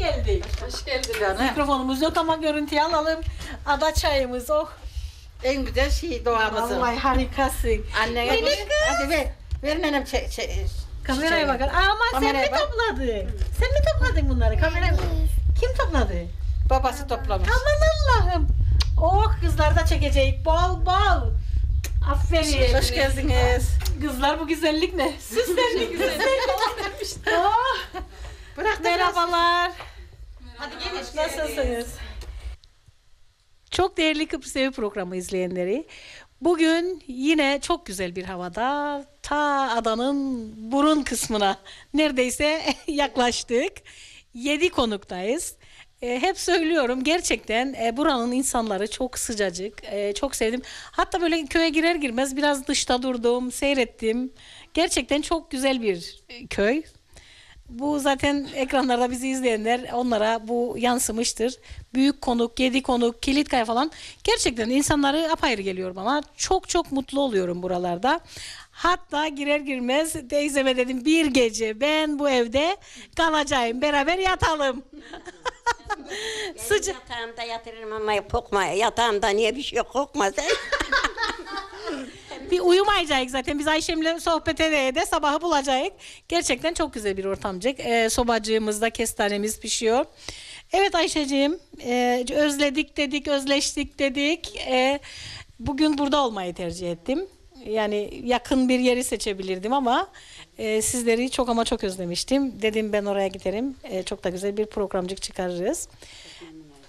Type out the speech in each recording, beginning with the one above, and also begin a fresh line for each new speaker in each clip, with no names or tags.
Geldin.
Hoş geldiniz.
Canım.
Mikrofonumuz yok ama görüntüyü alalım. Ada çayımız oh.
En güzel şey doğamızın.
Vallahi harikasın.
Bir-
kız.
Hadi ver. Ver nenem çe, çe,
Kameraya bakın. Ama sen
Kameraya
mi
bak.
topladın? Sen mi topladın bunları? Kameraya Kim topladı?
Babası toplamış.
Aman Allah'ım. Oh kızlar da çekecek. Bol bol. Aferin.
Hoş geldiniz.
Kızlar bu güzellik ne? Süslendik güzellik. oh.
Bırak da
Merhabalar. Nasılsınız? Çok değerli Kıbrıs Evi programı izleyenleri. Bugün yine çok güzel bir havada ta adanın burun kısmına neredeyse yaklaştık. Yedi konuktayız. E, hep söylüyorum gerçekten e, buranın insanları çok sıcacık, e, çok sevdim. Hatta böyle köye girer girmez biraz dışta durdum, seyrettim. Gerçekten çok güzel bir köy. Bu zaten ekranlarda bizi izleyenler onlara bu yansımıştır. Büyük konuk, yedi konuk, Kilitkaya falan. Gerçekten insanları apayrı geliyor bana. Çok çok mutlu oluyorum buralarda. Hatta girer girmez teyzeme dedim bir gece ben bu evde kalacağım. Beraber yatalım. Sıcak.
Yatağımda yatırırım ama kokma. Yatağımda niye bir şey yok kokma sen.
Bir uyumayacak zaten. Biz Ayşem'le sohbet ede de sabahı bulacağız. Gerçekten çok güzel bir ortamcık. Ee, sobacığımızda kestanemiz pişiyor. Evet Ayşe'ciğim e, özledik dedik, özleştik dedik. E, bugün burada olmayı tercih ettim. Yani yakın bir yeri seçebilirdim ama e, sizleri çok ama çok özlemiştim. Dedim ben oraya giderim. E, çok da güzel bir programcık çıkarırız.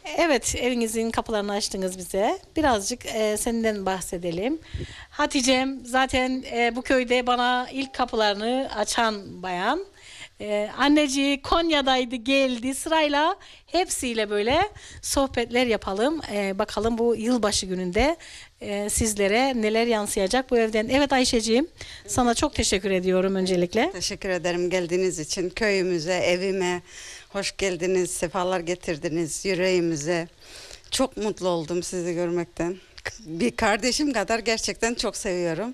Evet, evinizin kapılarını açtınız bize. Birazcık e, senden bahsedelim. Hatice'm zaten e, bu köyde bana ilk kapılarını açan bayan. E, anneci Konya'daydı, geldi sırayla hepsiyle böyle sohbetler yapalım. E, bakalım bu yılbaşı gününde e, sizlere neler yansıyacak bu evden. Evet Ayşeciğim, sana çok teşekkür ediyorum öncelikle.
Teşekkür ederim geldiğiniz için. Köyümüze, evime hoş geldiniz, sefalar getirdiniz yüreğimize. Çok mutlu oldum sizi görmekten. Bir kardeşim kadar gerçekten çok seviyorum.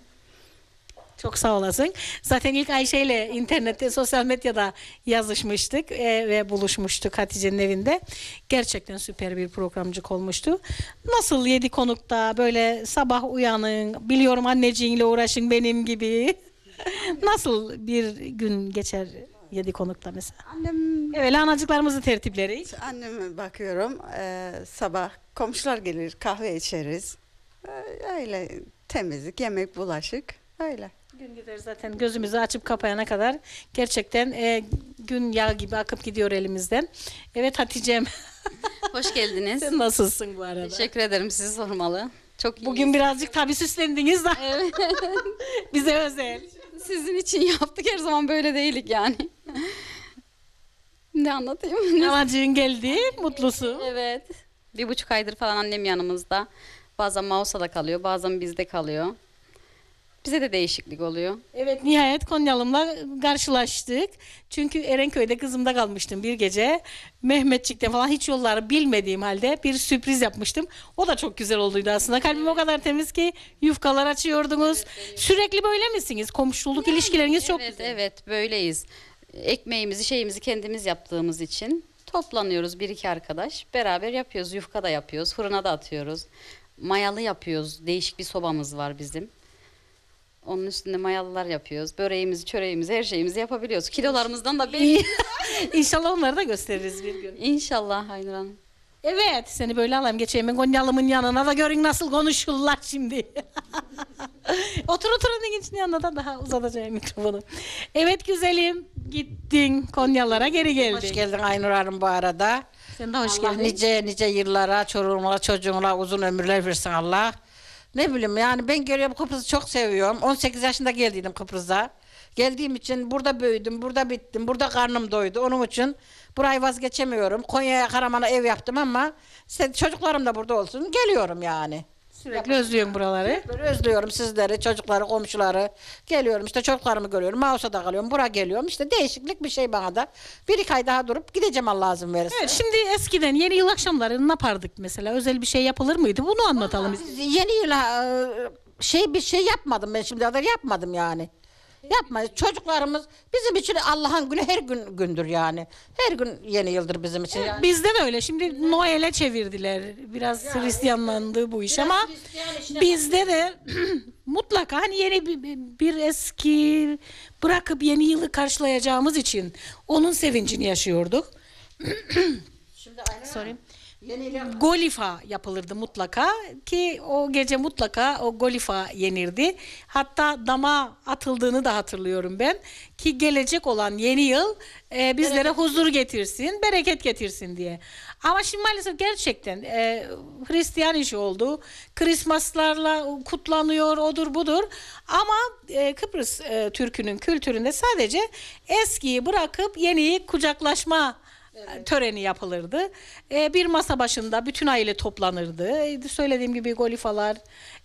Çok sağ olasın. Zaten ilk Ayşe ile internette, sosyal medyada yazışmıştık e, ve buluşmuştuk Hatice'nin evinde. Gerçekten süper bir programcık olmuştu. Nasıl yedi konukta böyle sabah uyanın, biliyorum anneciğinle uğraşın benim gibi. Nasıl bir gün geçer yedi konukta mesela?
Annem,
Evet, anacıklarımızı tertipleri.
anneme bakıyorum. Ee, sabah komşular gelir, kahve içeriz. Ee, öyle temizlik, yemek, bulaşık. Öyle.
Gün gider zaten gözümüzü açıp kapayana kadar gerçekten e, gün yağ gibi akıp gidiyor elimizden. Evet Hatice'm
Hoş geldiniz.
sen nasılsın bu arada?
Teşekkür ederim sizi sormalı. Çok iyi.
Bugün birazcık tabii süslendiniz de. Bize özel.
sizin için yaptık her zaman böyle değilik yani. Ne anlatayım?
Amacın geldi, mutlusu.
evet. Bir buçuk aydır falan annem yanımızda. Bazen Mausa'da kalıyor, bazen bizde kalıyor. Bize de değişiklik oluyor.
Evet nihayet Konyalım'la karşılaştık. Çünkü Erenköy'de kızımda kalmıştım bir gece. Mehmetçik'te falan hiç yolları bilmediğim halde bir sürpriz yapmıştım. O da çok güzel olduydu aslında. Kalbim o kadar temiz ki yufkalar açıyordunuz. Sürekli böyle misiniz? Komşuluk ilişkileriniz çok
evet,
güzel.
evet böyleyiz. Ekmeğimizi, şeyimizi kendimiz yaptığımız için toplanıyoruz bir iki arkadaş. Beraber yapıyoruz. Yufka da yapıyoruz, fırına da atıyoruz. Mayalı yapıyoruz. Değişik bir sobamız var bizim. Onun üstünde mayalılar yapıyoruz. Böreğimizi, çöreğimizi, her şeyimizi yapabiliyoruz. Kilolarımızdan da belli.
İnşallah onları da gösteririz bir gün.
İnşallah Aynur Hanım.
Evet seni böyle alayım geçeyim ben Konyalım'ın yanına da görün nasıl konuşurlar şimdi. otur otur onun yanına da daha uzatacağım mikrofonu. Evet güzelim gittin Konyalara geri geldin.
Hoş geldin Aynur Hanım bu arada.
Sen de hoş
Allah
geldin.
nice nice yıllara, çocuğuna, çocuğuna uzun ömürler versin Allah. Ne bileyim yani ben görüyorum Kıbrıs'ı çok seviyorum. 18 yaşında geldiydim Kıbrıs'a. Geldiğim için burada büyüdüm, burada bittim, burada karnım doydu. Onun için burayı vazgeçemiyorum. Konya'ya Karaman'a ev yaptım ama çocuklarım da burada olsun. Geliyorum yani.
Sürekli özlüyorum buraları.
Böyle özlüyorum sizleri, çocukları, komşuları. Geliyorum işte çocuklarımı görüyorum. Mausa'da kalıyorum, buraya geliyorum. İşte değişiklik bir şey bana da. Bir iki ay daha durup gideceğim Allah izin verirse.
Evet şimdi eskiden yeni yıl akşamları ne yapardık mesela? Özel bir şey yapılır mıydı? Bunu anlatalım. biz.
Yeni yıla e, şey bir şey yapmadım ben şimdi kadar yapmadım yani. Yapmayız. Çocuklarımız bizim için Allah'ın günü her gün gündür yani. Her gün yeni yıldır bizim için. Yani.
Bizde de öyle. Şimdi Noel'e çevirdiler. Biraz Hristiyanlandı bu iş ama bizde de mutlaka hani yeni bir, bir eski bırakıp yeni yılı karşılayacağımız için onun sevincini yaşıyorduk. Sorry. Golifa yapılırdı mutlaka ki o gece mutlaka o golifa yenirdi. Hatta dama atıldığını da hatırlıyorum ben ki gelecek olan yeni yıl e, bizlere huzur getirsin, bereket getirsin diye. Ama şimdi maalesef gerçekten e, Hristiyan işi oldu. Christmaslarla kutlanıyor, odur budur. Ama e, Kıbrıs e, Türk'ünün kültüründe sadece eskiyi bırakıp yeniyi kucaklaşma töreni yapılırdı. Ee, bir masa başında bütün aile toplanırdı. Ee, Söylediğim gibi golifalar,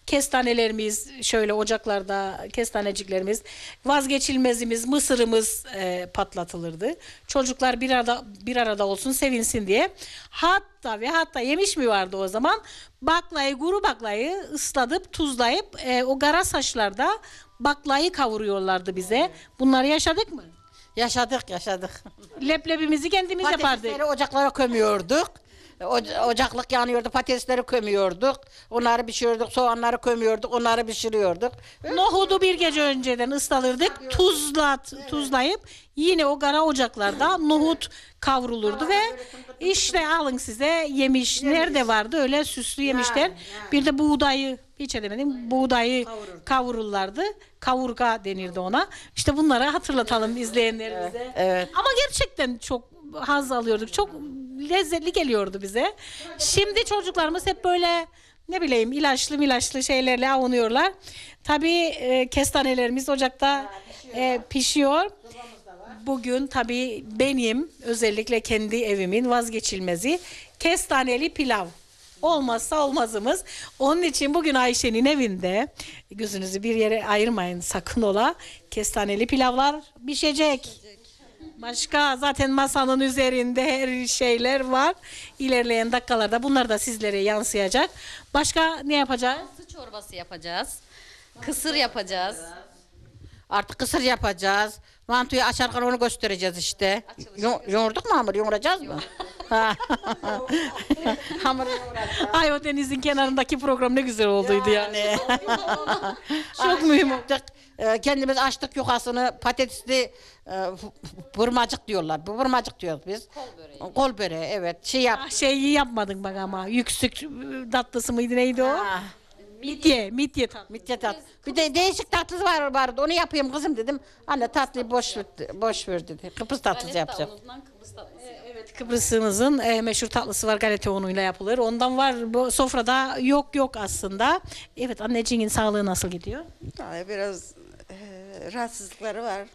kestanelerimiz şöyle ocaklarda kestaneciklerimiz, vazgeçilmezimiz mısırımız e, patlatılırdı. Çocuklar bir arada bir arada olsun sevinsin diye. Hatta ve hatta yemiş mi vardı o zaman? Baklayı, kuru baklayı ıslatıp tuzlayıp e, o gara saçlarda baklayı kavuruyorlardı bize. Bunları yaşadık mı?
Yaşadık yaşadık.
Leblebimizi kendimiz yapardık.
Patatesleri ocaklara kömüyorduk. Ocaklık yanıyordu, patatesleri kömüyorduk. Onları pişiriyorduk, soğanları kömüyorduk, onları pişiriyorduk.
Nohudu bir gece önceden ıslatırdık. Tuzlat, tuzlayıp yine o kara ocaklarda nohut kavrulurdu ve işte alın size yemiş. Nerede vardı öyle süslü yemişler. Bir de buğdayı hiç edemedim. Buğdayı kavururlardı. Kavurga denirdi ona. İşte bunları hatırlatalım izleyenlerimize.
Evet.
Ama gerçekten çok haz alıyorduk. Çok lezzetli geliyordu bize. Şimdi çocuklarımız hep böyle ne bileyim ilaçlı milaçlı şeylerle avunuyorlar. Tabii e, kestanelerimiz ocakta e, pişiyor. Bugün tabii benim özellikle kendi evimin vazgeçilmezi kestaneli pilav. Olmazsa olmazımız. Onun için bugün Ayşe'nin evinde gözünüzü bir yere ayırmayın sakın ola. Kestaneli pilavlar pişecek. Başka zaten masanın üzerinde her şeyler var. İlerleyen dakikalarda bunlar da sizlere yansıyacak. Başka ne yapacağız?
Su çorbası yapacağız. Kısır yapacağız.
Artık kısır yapacağız. Mantıyı açarken onu göstereceğiz işte. Yu- yoğurduk mu hamur? Yoğuracağız mı? Ha. hamur yoğuracağız.
Ay o denizin kenarındaki program ne güzel olduydu yani.
Çok mühim olacak. Ee, Kendimiz açtık yukasını patatesli e, vurmacık diyorlar. Bu vurmacık diyoruz biz. Kol böreği. Kol böreği evet. Şey yap.
Ah, Şeyi yapmadın bak ama. Yüksük tatlısı mıydı neydi o?
Ah,
Mitye, mitye tatlı.
mitye tat. Bir de değişik tatlısı var vardı. Onu yapayım kızım dedim. Anne tatlıyı boş ver, boş ver dedi. Kıbrıs tatlısı yapacağım.
Kıbrıs tatlısı.
Evet Kıbrıs'ımızın e, meşhur tatlısı var galeta unuyla yapılır. Ondan var bu sofrada yok yok aslında. Evet anneciğin sağlığı nasıl gidiyor?
Vallahi biraz e, rahatsızlıkları var.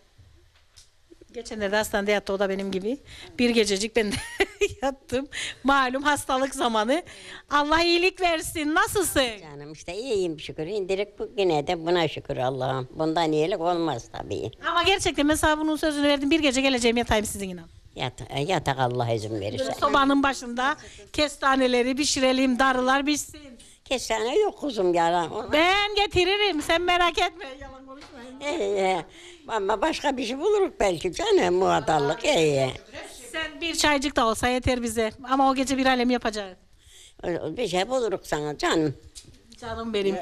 Geçenlerde hastanede yattı o da benim gibi. Bir gececik ben de yattım. Malum hastalık zamanı. Allah iyilik versin. Nasılsın?
Canım işte iyiyim şükür. İndirik bu yine de buna şükür Allah'ım. Bundan iyilik olmaz tabii.
Ama gerçekten mesela bunun sözünü verdim. Bir gece geleceğim yatayım sizin inan.
Yat, yatak Allah izin verirse.
Sobanın başında kestaneleri pişirelim, darılar pişsin.
Kestane yok kuzum ya.
Ben getiririm. Sen merak etme. Yalan konuşmayın.
Ee, ama başka bir şey buluruz belki canım muhatarlık iyi.
Sen bir çaycık da olsa yeter bize. Ama o gece bir alem yapacağız.
Bir şey buluruz sana canım.
Canım benim.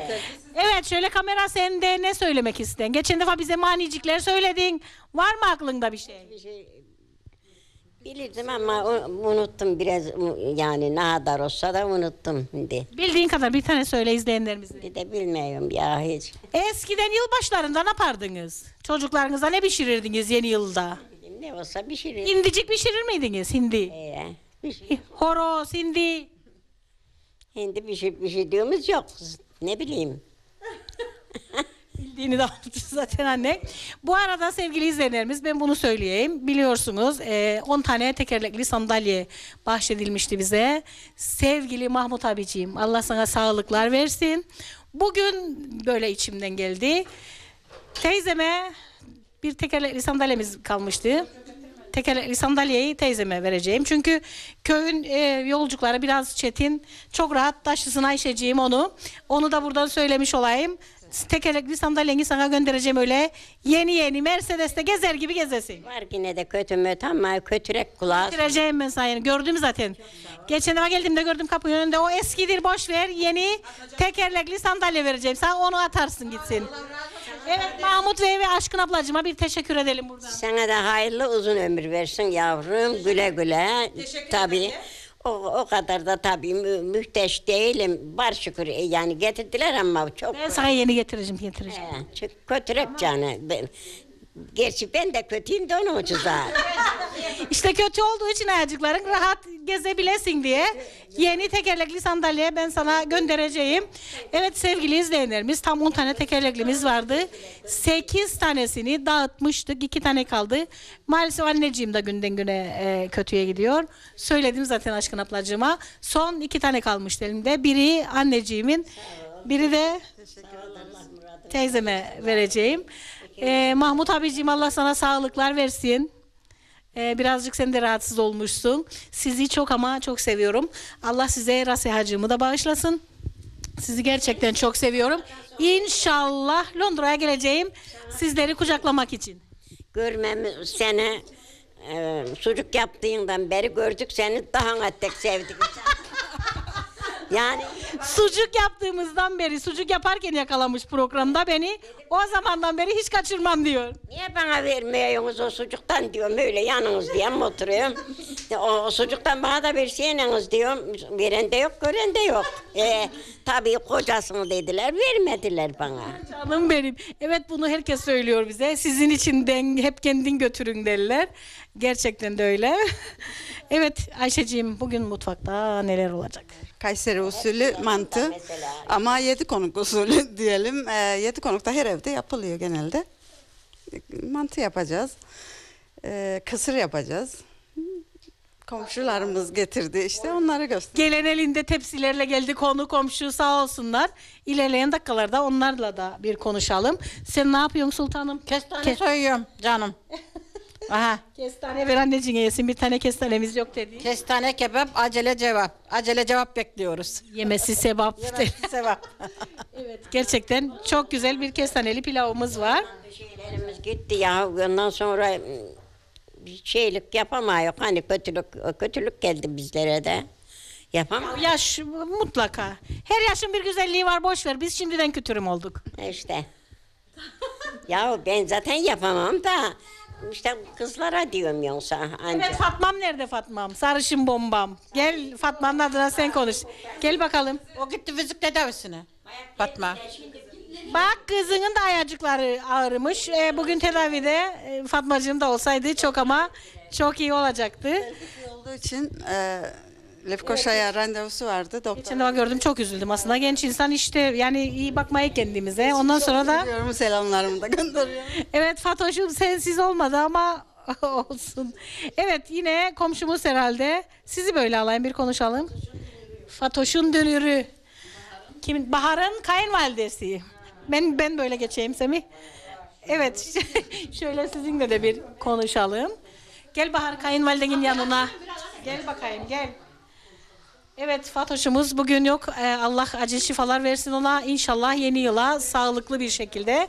Evet şöyle kamera sende ne söylemek isten? Geçen defa bize manicikler söyledin. Var mı aklında bir şey?
Bir şey bilirdim ama unuttum biraz yani ne kadar olsa da unuttum şimdi.
Bildiğin kadar bir tane söyle izleyenlerimize.
Bir de bilmiyorum ya hiç.
Eskiden yılbaşlarında ne yapardınız? Çocuklarınıza ne pişirirdiniz yeni yılda?
Ne olsa şey.
Hindicik pişirir miydiniz hindi?
Ee, şey.
Horoz, hindi.
Bir şey diyorumuz yok. Ne bileyim.
Bildiğini de anlattı zaten anne. Bu arada sevgili izleyenlerimiz ben bunu söyleyeyim. Biliyorsunuz e, 10 tane tekerlekli sandalye bahşedilmişti bize. Sevgili Mahmut abiciğim Allah sana sağlıklar versin. Bugün böyle içimden geldi. Teyzeme bir tekerlekli sandalyemiz kalmıştı. Tekerlekli sandalyeyi teyzeme vereceğim. Çünkü köyün e, yolculukları biraz çetin. Çok rahat taşısın Ayşeciğim onu. Onu da buradan söylemiş olayım. Tekerlekli sandalyeni sana göndereceğim öyle. Yeni yeni Mercedes'te gezer gibi gezesin.
Var yine de kötü mü ama kötürek kulağı.
Getireceğim ben sana yani. Gördüm zaten. Geçen defa geldiğimde gördüm kapının önünde. O eskidir boş ver. Yeni tekerlekli sandalye vereceğim. Sen onu atarsın gitsin. Evet Mahmut Bey ve Aşkın ablacığıma bir teşekkür edelim buradan.
Sana da hayırlı uzun ömür versin yavrum. Güle güle. Tabii. O, o kadar da tabii mü, mühteş değilim. Var şükür e, yani getirdiler ama çok
Ben sana yeni getireceğim getireceğim.
He, çok kötürek canı. Ben, gerçi ben de kötüyüm de onun zaten.
İşte kötü olduğu için ayacıkların rahat gezebilesin diye yeni tekerlekli sandalye ben sana göndereceğim. Evet sevgili izleyenlerimiz tam 10 tane tekerleklimiz vardı. 8 tanesini dağıtmıştık. 2 tane kaldı. Maalesef anneciğim de günden güne e, kötüye gidiyor. Söyledim zaten aşkın ablacığıma. Son 2 tane kalmıştı elimde. Biri anneciğimin, biri de teyzeme vereceğim. E, Mahmut abiciğim Allah sana sağlıklar versin. Ee, birazcık sen de rahatsız olmuşsun. Sizi çok ama çok seviyorum. Allah size rasihacığımı da bağışlasın. Sizi gerçekten çok seviyorum. İnşallah Londra'ya geleceğim sizleri kucaklamak için.
Görmemiz seni e, sucuk yaptığından beri gördük seni daha nettek sevdik. Yani
Sucuk yaptığımızdan beri, sucuk yaparken yakalamış programda beni. O zamandan beri hiç kaçırmam diyor.
niye bana vermiyorsunuz o sucuktan diyorum öyle yanınız diye mi oturuyorum. O, o sucuktan bana da verseniz diyorum. Veren de yok gören de yok. E, tabii kocasını dediler vermediler bana.
Canım benim. Evet bunu herkes söylüyor bize. Sizin için den, hep kendin götürün derler. Gerçekten de öyle. evet Ayşeciğim bugün mutfakta neler olacak?
Kayseri usulü mantı ama yedi konuk usulü diyelim. Ee, yedi konuk da her evde yapılıyor genelde. Mantı yapacağız. Ee, kısır yapacağız. Komşularımız getirdi işte onları göster.
Gelen elinde tepsilerle geldi konu komşu sağ olsunlar. İlerleyen dakikalarda onlarla da bir konuşalım. Sen ne yapıyorsun sultanım?
Kestane
Ke-
soyuyorum canım. Aha.
Kestane ver anneciğine yesin. Bir tane kestanemiz yok dedi.
Kestane kebap acele cevap. Acele cevap bekliyoruz.
Yemesi sevap.
Sevap.
evet gerçekten çok güzel bir kestaneli pilavımız var.
Şeylerimiz gitti ya ondan sonra mm, bir şeylik yapamıyor. Hani kötülük kötülük geldi bizlere de. Yapamıyor.
Yaş mutlaka. Her yaşın bir güzelliği var boş ver. Biz şimdiden kötürüm olduk.
İşte. ya ben zaten yapamam da işte kızlara diyorum yoksa anca.
Evet Fatmam nerede Fatmam? Sarışın bombam. Gel Fatma'nın adına sen konuş. Gel bakalım.
O gitti fizik tedavisine. Fatma.
Bak kızının da ayacıkları ağrımış. Ee, bugün tedavide e, Fatmacığım da olsaydı çok ama çok iyi olacaktı.
olduğu için e, Lefkoşa'ya randevusu vardı. Doktor.
Geçen defa gördüm çok üzüldüm. Aslında genç insan işte yani iyi bakmayı kendimize. Ondan sonra da
Diyorum selamlarımı da gönderiyorum.
evet Fatoş'um sensiz olmadı ama olsun. Evet yine komşumuz herhalde. Sizi böyle alayım bir konuşalım. Fatoş'un dönürü. Kimin? Bahar'ın kayınvalidesi. Ben ben böyle geçeyim Semih. Evet. Şöyle sizinle de bir konuşalım. Gel Bahar kayınvalidenin yanına. Gel bakayım gel. Evet Fatoş'umuz bugün yok. Ee, Allah acil şifalar versin ona. İnşallah yeni yıla sağlıklı bir şekilde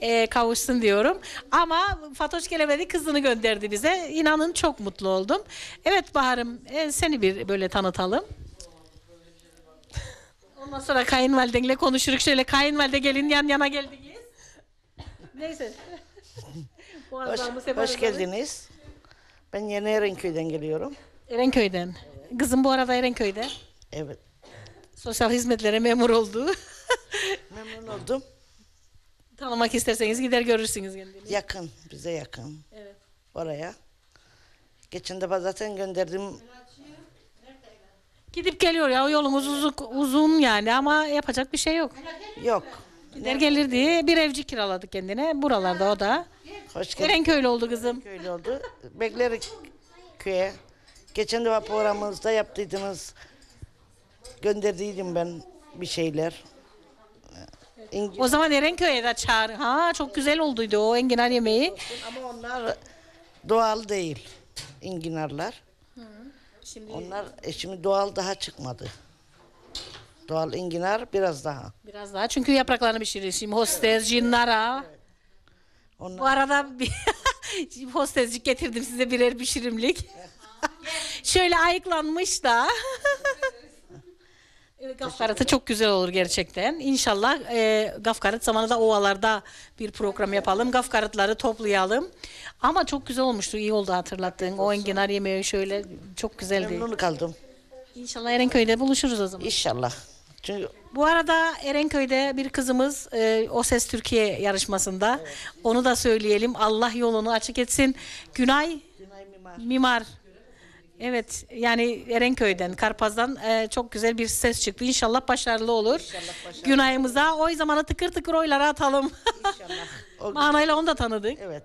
e, kavuşsun diyorum. Ama Fatoş gelemedi kızını gönderdi bize. İnanın çok mutlu oldum. Evet Bahar'ım e, seni bir böyle tanıtalım. Ondan sonra kayınvalidenle konuşuruz. Şöyle kayınvalide gelin yan yana geldiniz. Neyse.
Hoş, hoş geldiniz. Ben Yeni Erenköy'den geliyorum.
Erenköy'den. Kızım bu arada Erenköy'de.
Evet.
Sosyal hizmetlere memur oldu.
Memnun oldum.
Tanımak isterseniz gider görürsünüz kendini.
Yakın, bize yakın.
Evet.
Oraya. Geçen defa zaten gönderdim.
Gidip geliyor ya o yolumuz uzun, uzun yani ama yapacak bir şey yok.
Yok.
Gider gelir diye bir evci kiraladık kendine. Buralarda o da.
Hoş geldin.
Erenköylü oldu kızım.
Köylü oldu. Bekleriz köye. Geçen defa programımızda yaptıydınız. Gönderdiydim ben bir şeyler. İngi-
O zaman Erenköy'e de çağır. Ha çok güzel olduydu o enginar yemeği.
Ama onlar doğal değil. İnginarlar.
Şimdi
Onlar e, şimdi doğal daha çıkmadı. Doğal enginar biraz daha.
Biraz daha çünkü yapraklarını pişirir. Şimdi hostes, cinnara.
Onlar
Bu arada bir hostescik getirdim size birer pişirimlik. Şöyle ayıklanmış da. Gafkaratı çok güzel olur gerçekten. İnşallah e, Gafkarat zamanında ovalarda bir program yapalım. Gafkaratları toplayalım. Ama çok güzel olmuştu. iyi oldu hatırlattığın. O enginar yemeği şöyle çok güzeldi.
memnun kaldım.
İnşallah Erenköy'de buluşuruz o zaman.
İnşallah. Çünkü
Bu arada Erenköy'de bir kızımız e, O Ses Türkiye yarışmasında. Onu da söyleyelim. Allah yolunu açık etsin. Günay Mimar. Evet yani Erenköy'den, Karpaz'dan e, çok güzel bir ses çıktı. İnşallah başarılı olur. Günay'ımıza oy zamanı tıkır tıkır oyları atalım.
O-
Manayla onu da tanıdık.
evet.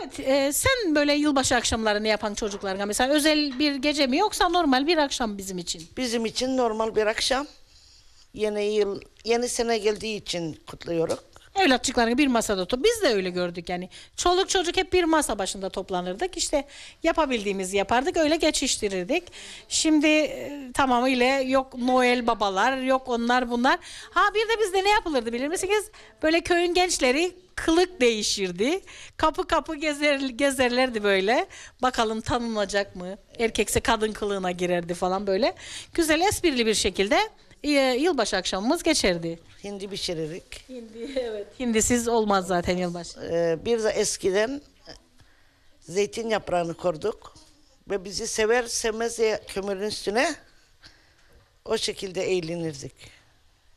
Evet e, sen böyle yılbaşı akşamları ne yapan çocuklarına mesela özel bir gece mi yoksa normal bir akşam bizim için?
Bizim için normal bir akşam. Yeni yıl, yeni sene geldiği için kutluyoruz.
Evlatçıklarını bir masada tut. Biz de öyle gördük yani. Çoluk çocuk hep bir masa başında toplanırdık. İşte yapabildiğimizi yapardık. Öyle geçiştirirdik. Şimdi e, tamamıyla yok Noel babalar, yok onlar bunlar. Ha bir de bizde ne yapılırdı bilir misiniz? Böyle köyün gençleri kılık değişirdi. Kapı kapı gezer, gezerlerdi böyle. Bakalım tanınacak mı? Erkekse kadın kılığına girerdi falan böyle. Güzel esprili bir şekilde e, yılbaşı akşamımız geçerdi.
Hindi pişiririk.
Hindi evet. Hindisiz olmaz zaten yılbaşı.
Ee, bir de eskiden zeytin yaprağını korduk. Ve bizi sever sevmez ya kömürün üstüne o şekilde eğlenirdik.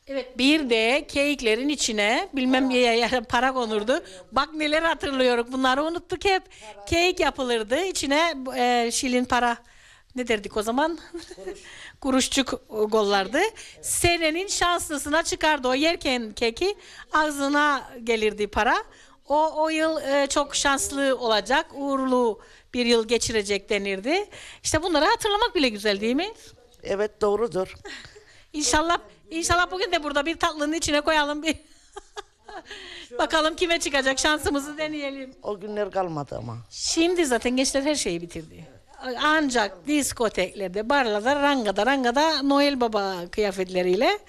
Evet bir de keyiklerin içine bilmem ya, ya, para konurdu. Bak neler hatırlıyorum. Bunları unuttuk hep. Keyik yapılırdı. İçine e, şilin para ne derdik o zaman? Kuruşçuk gollardı. Senenin şanslısına çıkardı o yerken keki ağzına gelirdi para. O o yıl e, çok şanslı olacak, uğurlu bir yıl geçirecek denirdi. İşte bunları hatırlamak bile güzel değil mi?
Evet doğrudur.
İnşallah inşallah bugün de burada bir tatlının içine koyalım bir. Bakalım kime çıkacak şansımızı deneyelim.
O günler kalmadı ama.
Şimdi zaten gençler her şeyi bitirdi. Ancak diskoteklerde, barlarda, rangada, rangada Noel Baba kıyafetleriyle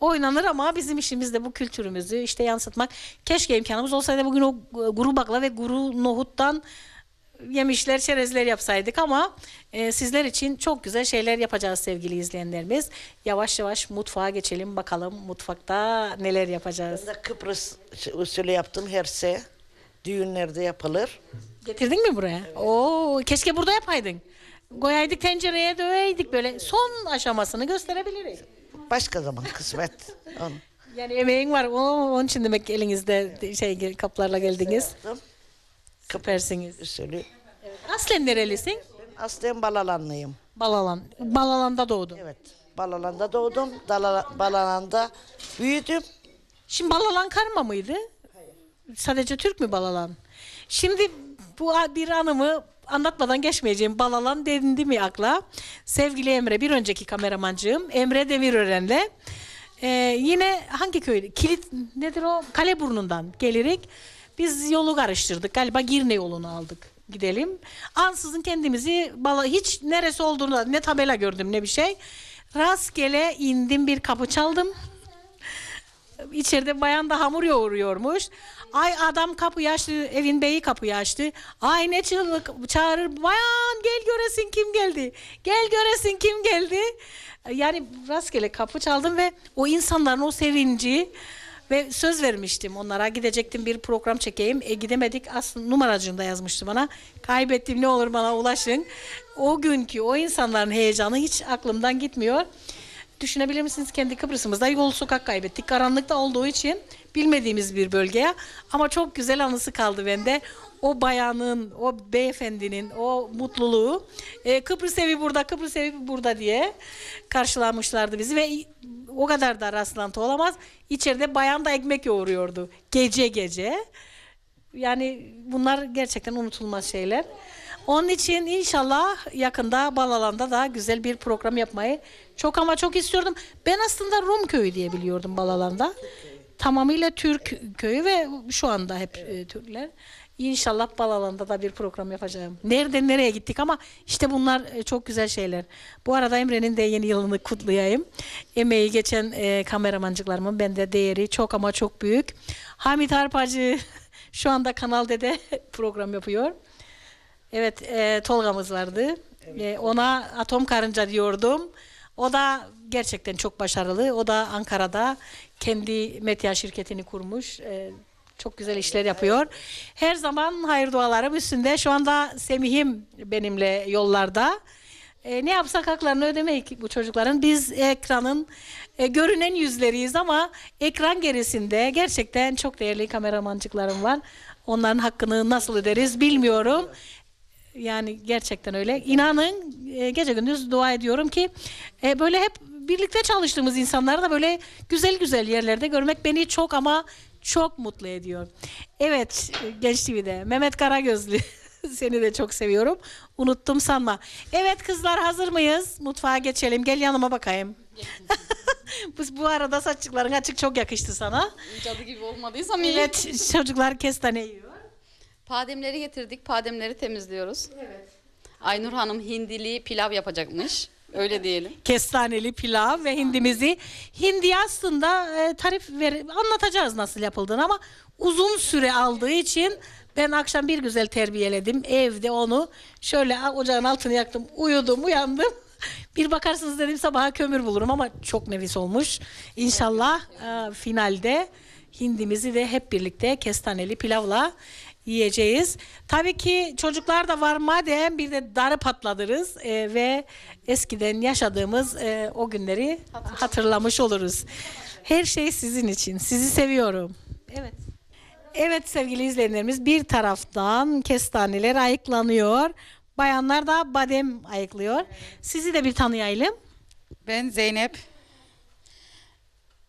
oynanır ama bizim işimiz de bu kültürümüzü işte yansıtmak. Keşke imkanımız olsaydı bugün o guru bakla ve guru nohuttan yemişler, çerezler yapsaydık ama e, sizler için çok güzel şeyler yapacağız sevgili izleyenlerimiz. Yavaş yavaş mutfağa geçelim bakalım mutfakta neler yapacağız.
Ben de Kıbrıs usulü yaptım herse. Düğünlerde yapılır.
Getirdin mi buraya? Oo, keşke burada yapaydın. Koyaydık tencereye döveydik böyle son aşamasını gösterebiliriz.
Başka zaman kısmet. Onu
Yani emeğin var. Oo, onun için demek elinizde şey kaplarla geldiniz. Süpersiniz.
Usulü.
Aslen nerelisin?
Ben aslen Balalanlıyım.
Balalan. Balalan'da doğdun.
Evet. Balalan'da doğdum. Dalala- Balalan'da büyüdüm.
Şimdi Balalan karma mıydı? Sadece Türk mü Balalan? Şimdi bu bir anımı anlatmadan geçmeyeceğim. Balalan dendi mi akla? Sevgili Emre, bir önceki kameramancığım Emre Demirören'le e, yine hangi köy? Kilit nedir o? Kaleburnu'ndan gelirik. Biz yolu karıştırdık. Galiba Girne yolunu aldık. Gidelim. Ansızın kendimizi bala, hiç neresi olduğunu ne tabela gördüm ne bir şey. Rastgele indim bir kapı çaldım. İçeride bayan da hamur yoğuruyormuş. Ay adam kapıyı açtı, evin beyi kapıyı açtı. Ay ne çığlık çağırır. Bayan gel göresin kim geldi. Gel göresin kim geldi. Yani rastgele kapı çaldım ve o insanların o sevinci ve söz vermiştim onlara gidecektim bir program çekeyim. E gidemedik aslında numaracığında yazmıştı bana. Kaybettim ne olur bana ulaşın. O günkü o insanların heyecanı hiç aklımdan gitmiyor. Düşünebilir misiniz kendi Kıbrıs'ımızda yol sokak kaybettik. Karanlıkta olduğu için bilmediğimiz bir bölgeye ama çok güzel anısı kaldı bende. O bayanın, o beyefendinin o mutluluğu e, Kıbrıs evi burada, Kıbrıs evi burada diye karşılamışlardı bizi ve o kadar da rastlantı olamaz. İçeride bayan da ekmek yoğuruyordu gece gece. Yani bunlar gerçekten unutulmaz şeyler. Onun için inşallah yakında Balalan'da da güzel bir program yapmayı çok ama çok istiyordum. Ben aslında Rum köyü diye biliyordum Balalan'da. Tamamıyla Türk köyü ve şu anda hep e, Türkler. İnşallah Balalan'da da bir program yapacağım. Nereden nereye gittik ama işte bunlar e, çok güzel şeyler. Bu arada Emre'nin de yeni yılını kutlayayım. Emeği geçen e, kameramancıklarımın bende değeri çok ama çok büyük. Hamit Arpacı şu anda Kanal D'de program yapıyor. Evet, e, Tolga'mız vardı. E, ona atom karınca diyordum. O da gerçekten çok başarılı. O da Ankara'da kendi medya şirketini kurmuş. E, çok güzel işler yapıyor. Her zaman hayır dualarım üstünde. Şu anda Semih'im benimle yollarda. E, ne yapsak haklarını ödemek bu çocukların. Biz ekranın e, görünen yüzleriyiz ama ekran gerisinde gerçekten çok değerli kameramancıklarım var. Onların hakkını nasıl öderiz bilmiyorum. Yani gerçekten öyle. İnanın e, gece gündüz dua ediyorum ki e, böyle hep birlikte çalıştığımız insanları da böyle güzel güzel yerlerde görmek beni çok ama çok mutlu ediyor. Evet Genç TV'de Mehmet Karagözlü seni de çok seviyorum. Unuttum sanma. Evet kızlar hazır mıyız? Mutfağa geçelim. Gel yanıma bakayım. bu, bu arada saçların açık çok yakıştı sana.
Cadı gibi olmadıysam iyi.
Evet çocuklar kestane yiyor.
Bademleri getirdik. Bademleri temizliyoruz. Evet. Aynur Hanım hindili pilav yapacakmış. Öyle diyelim.
kestaneli pilav ve hindimizi. Hindi aslında e, tarif ver, anlatacağız nasıl yapıldığını ama uzun süre aldığı için ben akşam bir güzel terbiyeledim. Evde onu şöyle ocağın altını yaktım. Uyudum, uyandım. Bir bakarsınız dedim sabaha kömür bulurum ama çok nefis olmuş. İnşallah e, finalde hindimizi de hep birlikte kestaneli pilavla yiyeceğiz. Tabii ki çocuklar da var madem bir de darı patladırız e, ve eskiden yaşadığımız e, o günleri hatırlamış oluruz. Her şey sizin için. Sizi seviyorum. Evet. Evet sevgili izleyenlerimiz bir taraftan kestaneler ayıklanıyor. Bayanlar da badem ayıklıyor. Sizi de bir tanıyalım.
Ben Zeynep.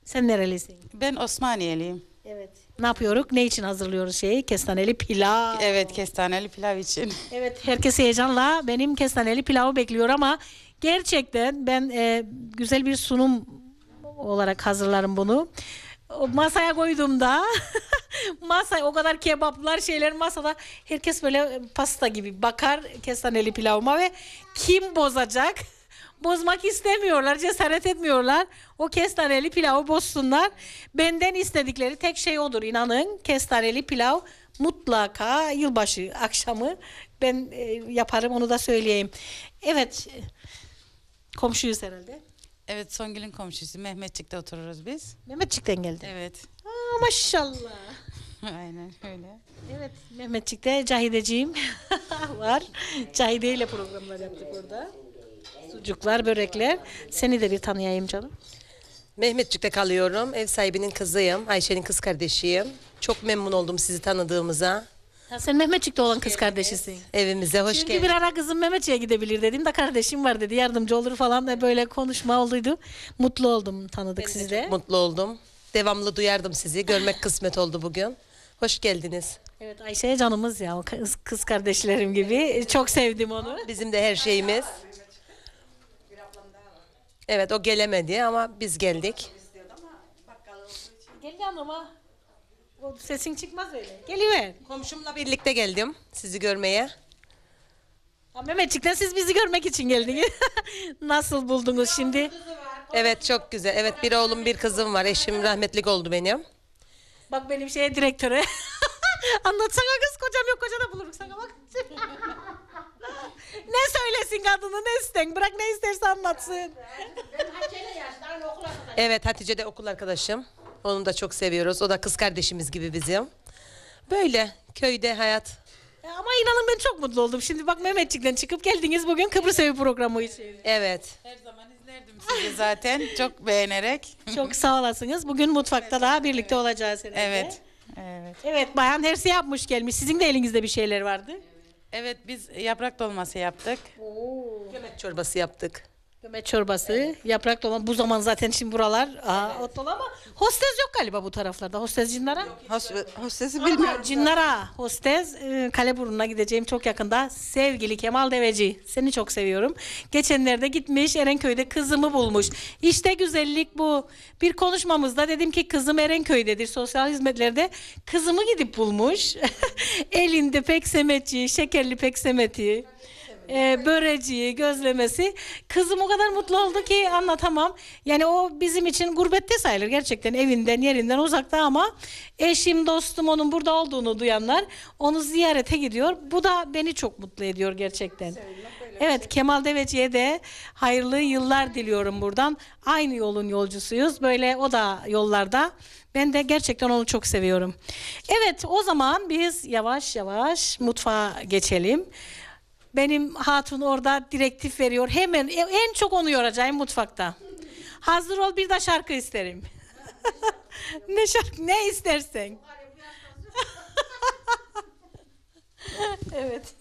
Sen nerelisin?
Ben Osmaniyeliyim.
Evet. Ne yapıyoruz? Ne için hazırlıyoruz şeyi? Kestaneli pilav.
Evet, kestaneli pilav için.
Evet herkes heyecanla benim kestaneli pilavı bekliyor ama gerçekten ben e, güzel bir sunum olarak hazırlarım bunu. O masaya koyduğumda masaya o kadar kebaplar şeyler masada herkes böyle pasta gibi bakar kestaneli pilavıma ve kim bozacak? Bozmak istemiyorlar, cesaret etmiyorlar. O kestaneli pilavı bozsunlar. Benden istedikleri tek şey odur inanın. Kestaneli pilav mutlaka yılbaşı akşamı ben e, yaparım onu da söyleyeyim. Evet. Komşuyuz herhalde.
Evet, Songül'ün komşusu. Mehmetçik'te otururuz biz.
Mehmetçik'ten geldi.
Evet.
Aa, maşallah.
Aynen öyle.
Evet Mehmetçik'te Cahideciğim var. Cahide ile programlar yaptık orada. Sucuklar, börekler. Seni de bir tanıyayım canım.
Mehmetçik'te kalıyorum. Ev sahibinin kızıyım. Ayşe'nin kız kardeşiyim. Çok memnun oldum sizi tanıdığımıza.
Ya sen Mehmetçik'te olan kız kardeşisin.
Evimize hoş
Çünkü
geldin.
bir ara kızım Mehmetçik'e gidebilir dedim de kardeşim var dedi yardımcı olur falan da böyle konuşma olduydu. Mutlu oldum tanıdık sizi de.
Mutlu oldum. Devamlı duyardım sizi. Görmek kısmet oldu bugün. Hoş geldiniz.
Evet Ayşe canımız ya o kız, kız kardeşlerim gibi. Çok sevdim onu.
Bizim de her şeyimiz. Evet o gelemedi ama biz geldik.
Gel yanıma. O sesin çıkmaz öyle. Geliver.
Komşumla birlikte geldim sizi görmeye.
Ha, Mehmetçik'ten siz bizi görmek için geldiniz. Nasıl buldunuz şimdi?
Evet çok güzel. Evet bir oğlum bir kızım var. Eşim rahmetlik oldu benim.
Bak benim şeye direktöre. Anlatsana kız kocam yok koca da bulurum sana bak. ne söylesin kadını ne isten bırak ne isterse anlatsın.
Evet Hatice de okul arkadaşım. Onu da çok seviyoruz. O da kız kardeşimiz gibi bizim. Böyle köyde hayat.
Ya Ama inanın ben çok mutlu oldum. Şimdi bak Mehmetçik'ten çıkıp geldiniz bugün Kıbrıs Evi programı için.
Evet.
Her zaman izlerdim sizi zaten. Çok beğenerek.
Çok sağ olasınız. Bugün mutfakta da birlikte olacağız herhalde.
Evet. Evet.
Evet bayan her şey yapmış gelmiş. Sizin de elinizde bir şeyler vardı.
Evet, biz yaprak dolması yaptık.
Gömek çorbası yaptık.
Gömeç çorbası, yaprak dolma. Bu zaman zaten şimdi buralar aa, ot dolu ama hostes yok galiba bu taraflarda. Hostes cinlara.
Hos- hostesi bilmiyorum.
Cinlara hostes e, Kaleburnu'na gideceğim çok yakında. Sevgili Kemal Deveci seni çok seviyorum. Geçenlerde gitmiş Erenköy'de kızımı bulmuş. İşte güzellik bu. Bir konuşmamızda dedim ki kızım Erenköy'dedir sosyal hizmetlerde. Kızımı gidip bulmuş. Elinde peksemeci, şekerli peksemeti. E, böreciği, gözlemesi. Kızım o kadar mutlu oldu ki anlatamam. Yani o bizim için gurbette sayılır gerçekten evinden yerinden uzakta ama eşim dostum onun burada olduğunu duyanlar onu ziyarete gidiyor. Bu da beni çok mutlu ediyor gerçekten. Evet Kemal Deveci'ye de hayırlı yıllar diliyorum buradan. Aynı yolun yolcusuyuz. Böyle o da yollarda. Ben de gerçekten onu çok seviyorum. Evet o zaman biz yavaş yavaş mutfağa geçelim. Benim hatun orada direktif veriyor. Hemen e, en çok onu yoracağım mutfakta. Hazır ol bir de şarkı isterim. ne şarkı ne istersen. evet.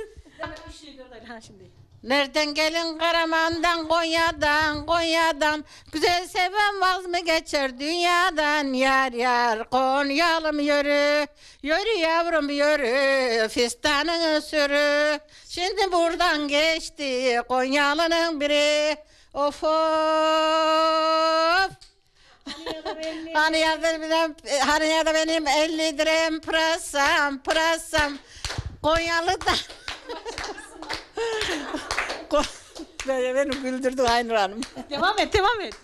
Ha, şimdi.
Nereden gelin Karaman'dan Konya'dan Konya'dan? Güzel seven vaz mı geçer dünyadan? Yar yar Konyalım yürü? Yürü yavrum yürü. Fistanın sürü. Şimdi buradan geçti Konyalı'nın biri. Of of. Hani ya da benim, hani ya da benim 50 dirhem pırasam, pırasam. Konyalı'da. Ko- Böyle beni güldürdü Aynur Hanım.
Devam et devam et.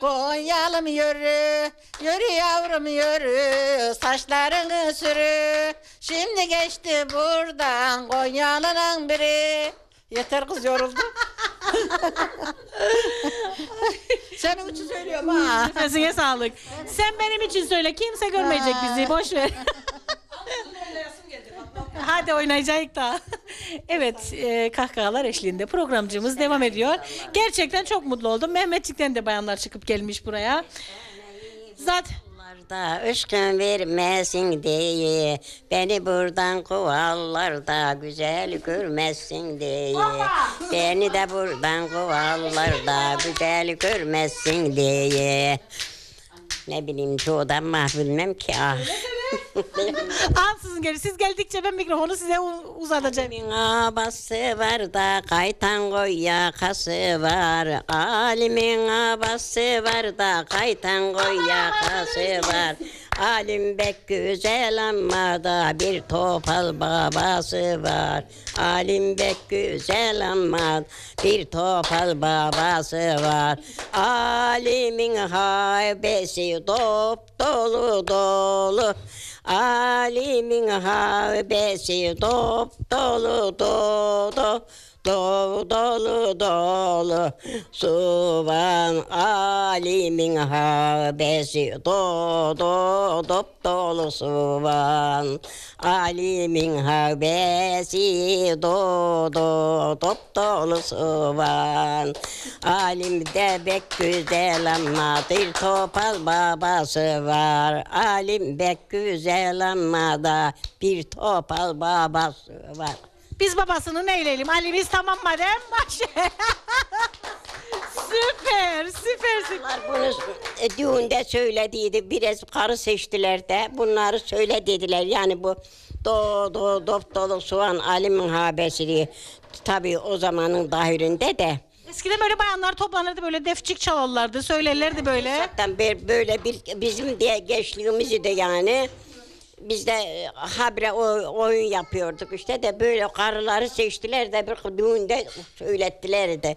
Konyalım yürü, yürü yavrum yürü, saçlarını sürü. Şimdi geçti buradan Konyalı'nın biri. Yeter kız yoruldu. Senin için söylüyorum ha.
Nefesine sağlık. Sen benim için söyle. Kimse görmeyecek bizi. Boş ver. Hadi oynayacağız da. evet, e, kahkahalar eşliğinde programcımız devam ediyor. Gerçekten çok mutlu oldum. Mehmetçik'ten de bayanlar çıkıp gelmiş buraya. Zaten
da aşkın vermesin diye Beni buradan kovarlar da güzel görmezsin diye Beni de buradan kovarlar da güzel görmezsin diye Ne bileyim çoğudan mah bilmem ki ah.
Ansızın gelir. Siz geldikçe ben mikrofonu size uzatacağım.
Alimin abası var da kaytan koy yakası var. Alimin abası var da kaytan koy yakası var. Alim bek güzel ama da bir topal babası var. Alim bek güzel ama bir topal babası var. Alimin haybesi dop dolu dolu. Alimin havbesi dop dolu dolu dolu dolu Suvan alimin havbesi do do dop dolu suvan Alimin havbesi do do dop dolu suvan Alim bek güzel ama bir topal babası var. Alim bek güzel ama da bir topal babası var
Biz babasını neyleyelim? Ali'miz tamam madem. Süper, süpersin.
Bunlar bunu e, düğünde söylediydi. Biraz karı seçtiler de bunları söyle dediler. Yani bu do do dop dolu soğan alimin habesi Tabii o zamanın dahilinde de.
Eskiden böyle bayanlar toplanırdı böyle defçik çalarlardı, söylerlerdi böyle.
Zaten böyle bir bizim diye gençliğimizi de yani biz de e, habre o- oyun yapıyorduk işte de böyle karıları seçtiler de bir düğünde söylettiler de.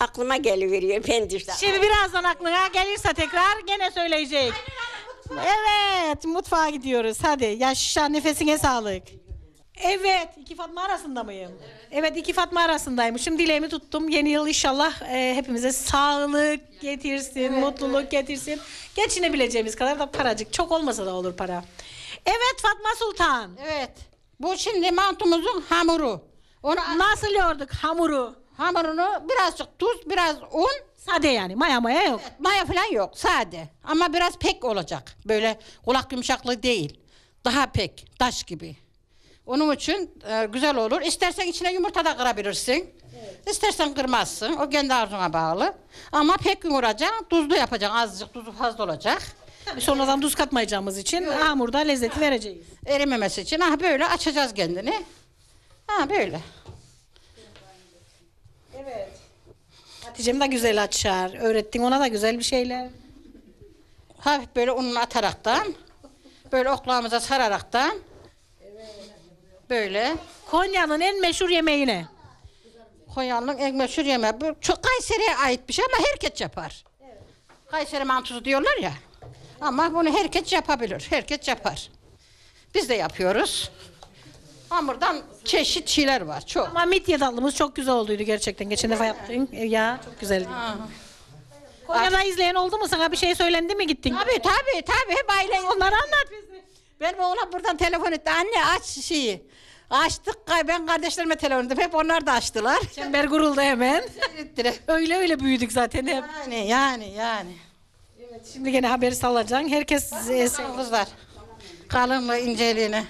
Aklıma geliveriyor ben de işte.
Şimdi birazdan aklına gelirse tekrar gene söyleyecek. Evet, mutfağa gidiyoruz. Hadi yaşa nefesine sağlık. Evet, iki Fatma arasında mıyım? Evet, iki Fatma arasındaymışım. Dileğimi tuttum. Yeni yıl inşallah e, hepimize sağlık getirsin, mutluluk getirsin. Geçinebileceğimiz kadar da paracık. Çok olmasa da olur para. Evet Fatma Sultan.
Evet. Bu şimdi mantumuzun hamuru. Onu
Nasıl yoğurduk hamuru?
hamurunu birazcık tuz, biraz un,
Sade yani, maya maya yok.
maya falan yok, sade. Ama biraz pek olacak. Böyle kulak yumuşaklığı değil. Daha pek, taş gibi. Onun için e, güzel olur. İstersen içine yumurta da kırabilirsin. İstersen kırmazsın. O kendi arzuna bağlı. Ama pek yoğuracaksın. Tuzlu yapacaksın. Azıcık tuzu fazla olacak.
Tabii sonradan tuz katmayacağımız için hamurda lezzeti vereceğiz.
Erimemesi için ha böyle açacağız kendini. Ha böyle.
Hatice'm de güzel açar. Öğrettin ona da güzel bir şeyler.
Hafif böyle ununu ataraktan. Böyle oklağımıza sararaktan. Böyle.
Konya'nın en meşhur yemeği ne?
Konya'nın en meşhur yemeği. Bu çok Kayseri'ye ait bir şey ama herkes yapar. Kayseri mantısı diyorlar ya. Ama bunu herkes yapabilir. Herkes yapar. Biz de yapıyoruz. Hamurdan çeşit şeyler var. Çok.
Ama midye tatlımız çok güzel olduydu gerçekten. Geçen defa yaptın. E, Ya çok güzeldi. Konya'da izleyen oldu mu? Sana bir şey söylendi mi gittin?
Tabii tabii tabii. Hep ailen
Onları anlat.
Benim oğlan buradan telefon etti. Anne aç şeyi. Açtık. Ben kardeşlerime telefon ettim. Hep onlar da açtılar.
Çember kuruldu hemen. Öyle öyle büyüdük zaten hep.
yani yani yani.
Şimdi gene haberi salacaksın. Herkes e,
Sen kızlar. Kalınlığı inceliğine.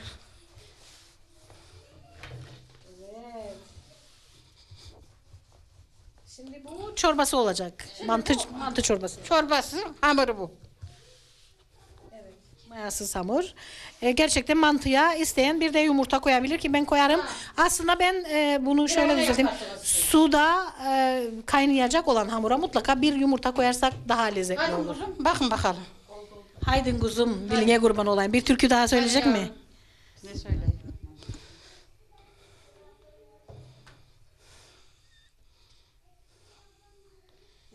Şimdi bu çorbası olacak. Mantı mantı çorbası.
Çorbası hamuru bu.
Mayasız hamur. E, gerçekten mantıya isteyen bir de yumurta koyabilir ki ben koyarım. Aslında ben e, bunu şöyle düzelteyim. Suda e, kaynayacak olan hamura mutlaka bir yumurta koyarsak daha lezzetli olur.
Bakın bakalım.
Haydin kuzum diline kurban olayım. Bir türkü daha söyleyecek mi?
Ne söyleyeyim?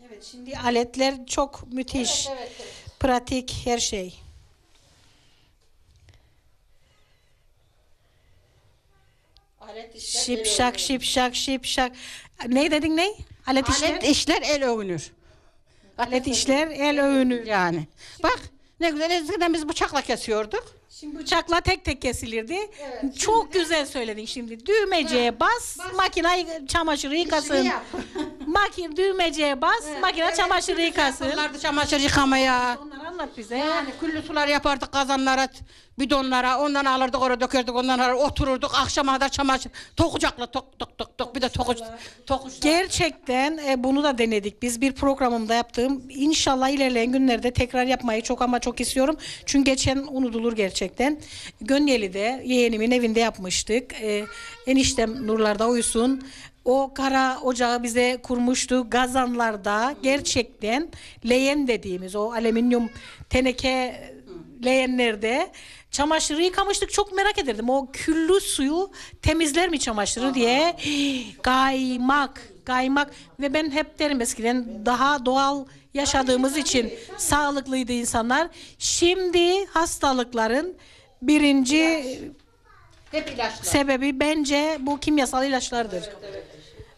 Evet şimdi aletler çok müthiş. Pratik her şey. Şipşak şipşak şipşak. Ne dedin ne? Alet işler.
Alet işler el övünür.
Alet işler el övünür.
Yani. Bak ne güzel eskiden biz bıçakla kesiyorduk.
Şimdi bıçakla tek tek kesilirdi. Çok güzel söyledin şimdi. Düğmeciye bas, makine çamaşırı yıkasın.
yap.
Makin düğmeciye bas, makine çamaşırı yıkasın.
Onlarda çamaşır yıkamaya.
Onları anlat bize.
Yani küllü sular yapardık kazanlara, bidonlara. Ondan alırdık oraya dökerdik. Ondan alır otururduk. Akşama kadar çamaşır. Tokucakla tok tok tok tok. Bir de tokuç. tokuç.
Gerçekten e, bunu da denedik. Biz bir programımda yaptığım inşallah ilerleyen günlerde tekrar yapmayı çok ama çok istiyorum. Çünkü geçen unutulur gerçekten. Gönyeli'de yeğenimin evinde yapmıştık. E, eniştem nurlarda uyusun. O kara ocağı bize kurmuştu gazanlarda gerçekten leğen dediğimiz o alüminyum teneke leğenlerde çamaşırı yıkamıştık. Çok merak ederdim. O küllü suyu temizler mi çamaşırı diye. Kaymak, kaymak ve ben hep derim eskiden daha doğal yaşadığımız için sağlıklıydı insanlar. Şimdi hastalıkların birinci
Hep ilaçlar.
sebebi bence bu kimyasal ilaçlardır.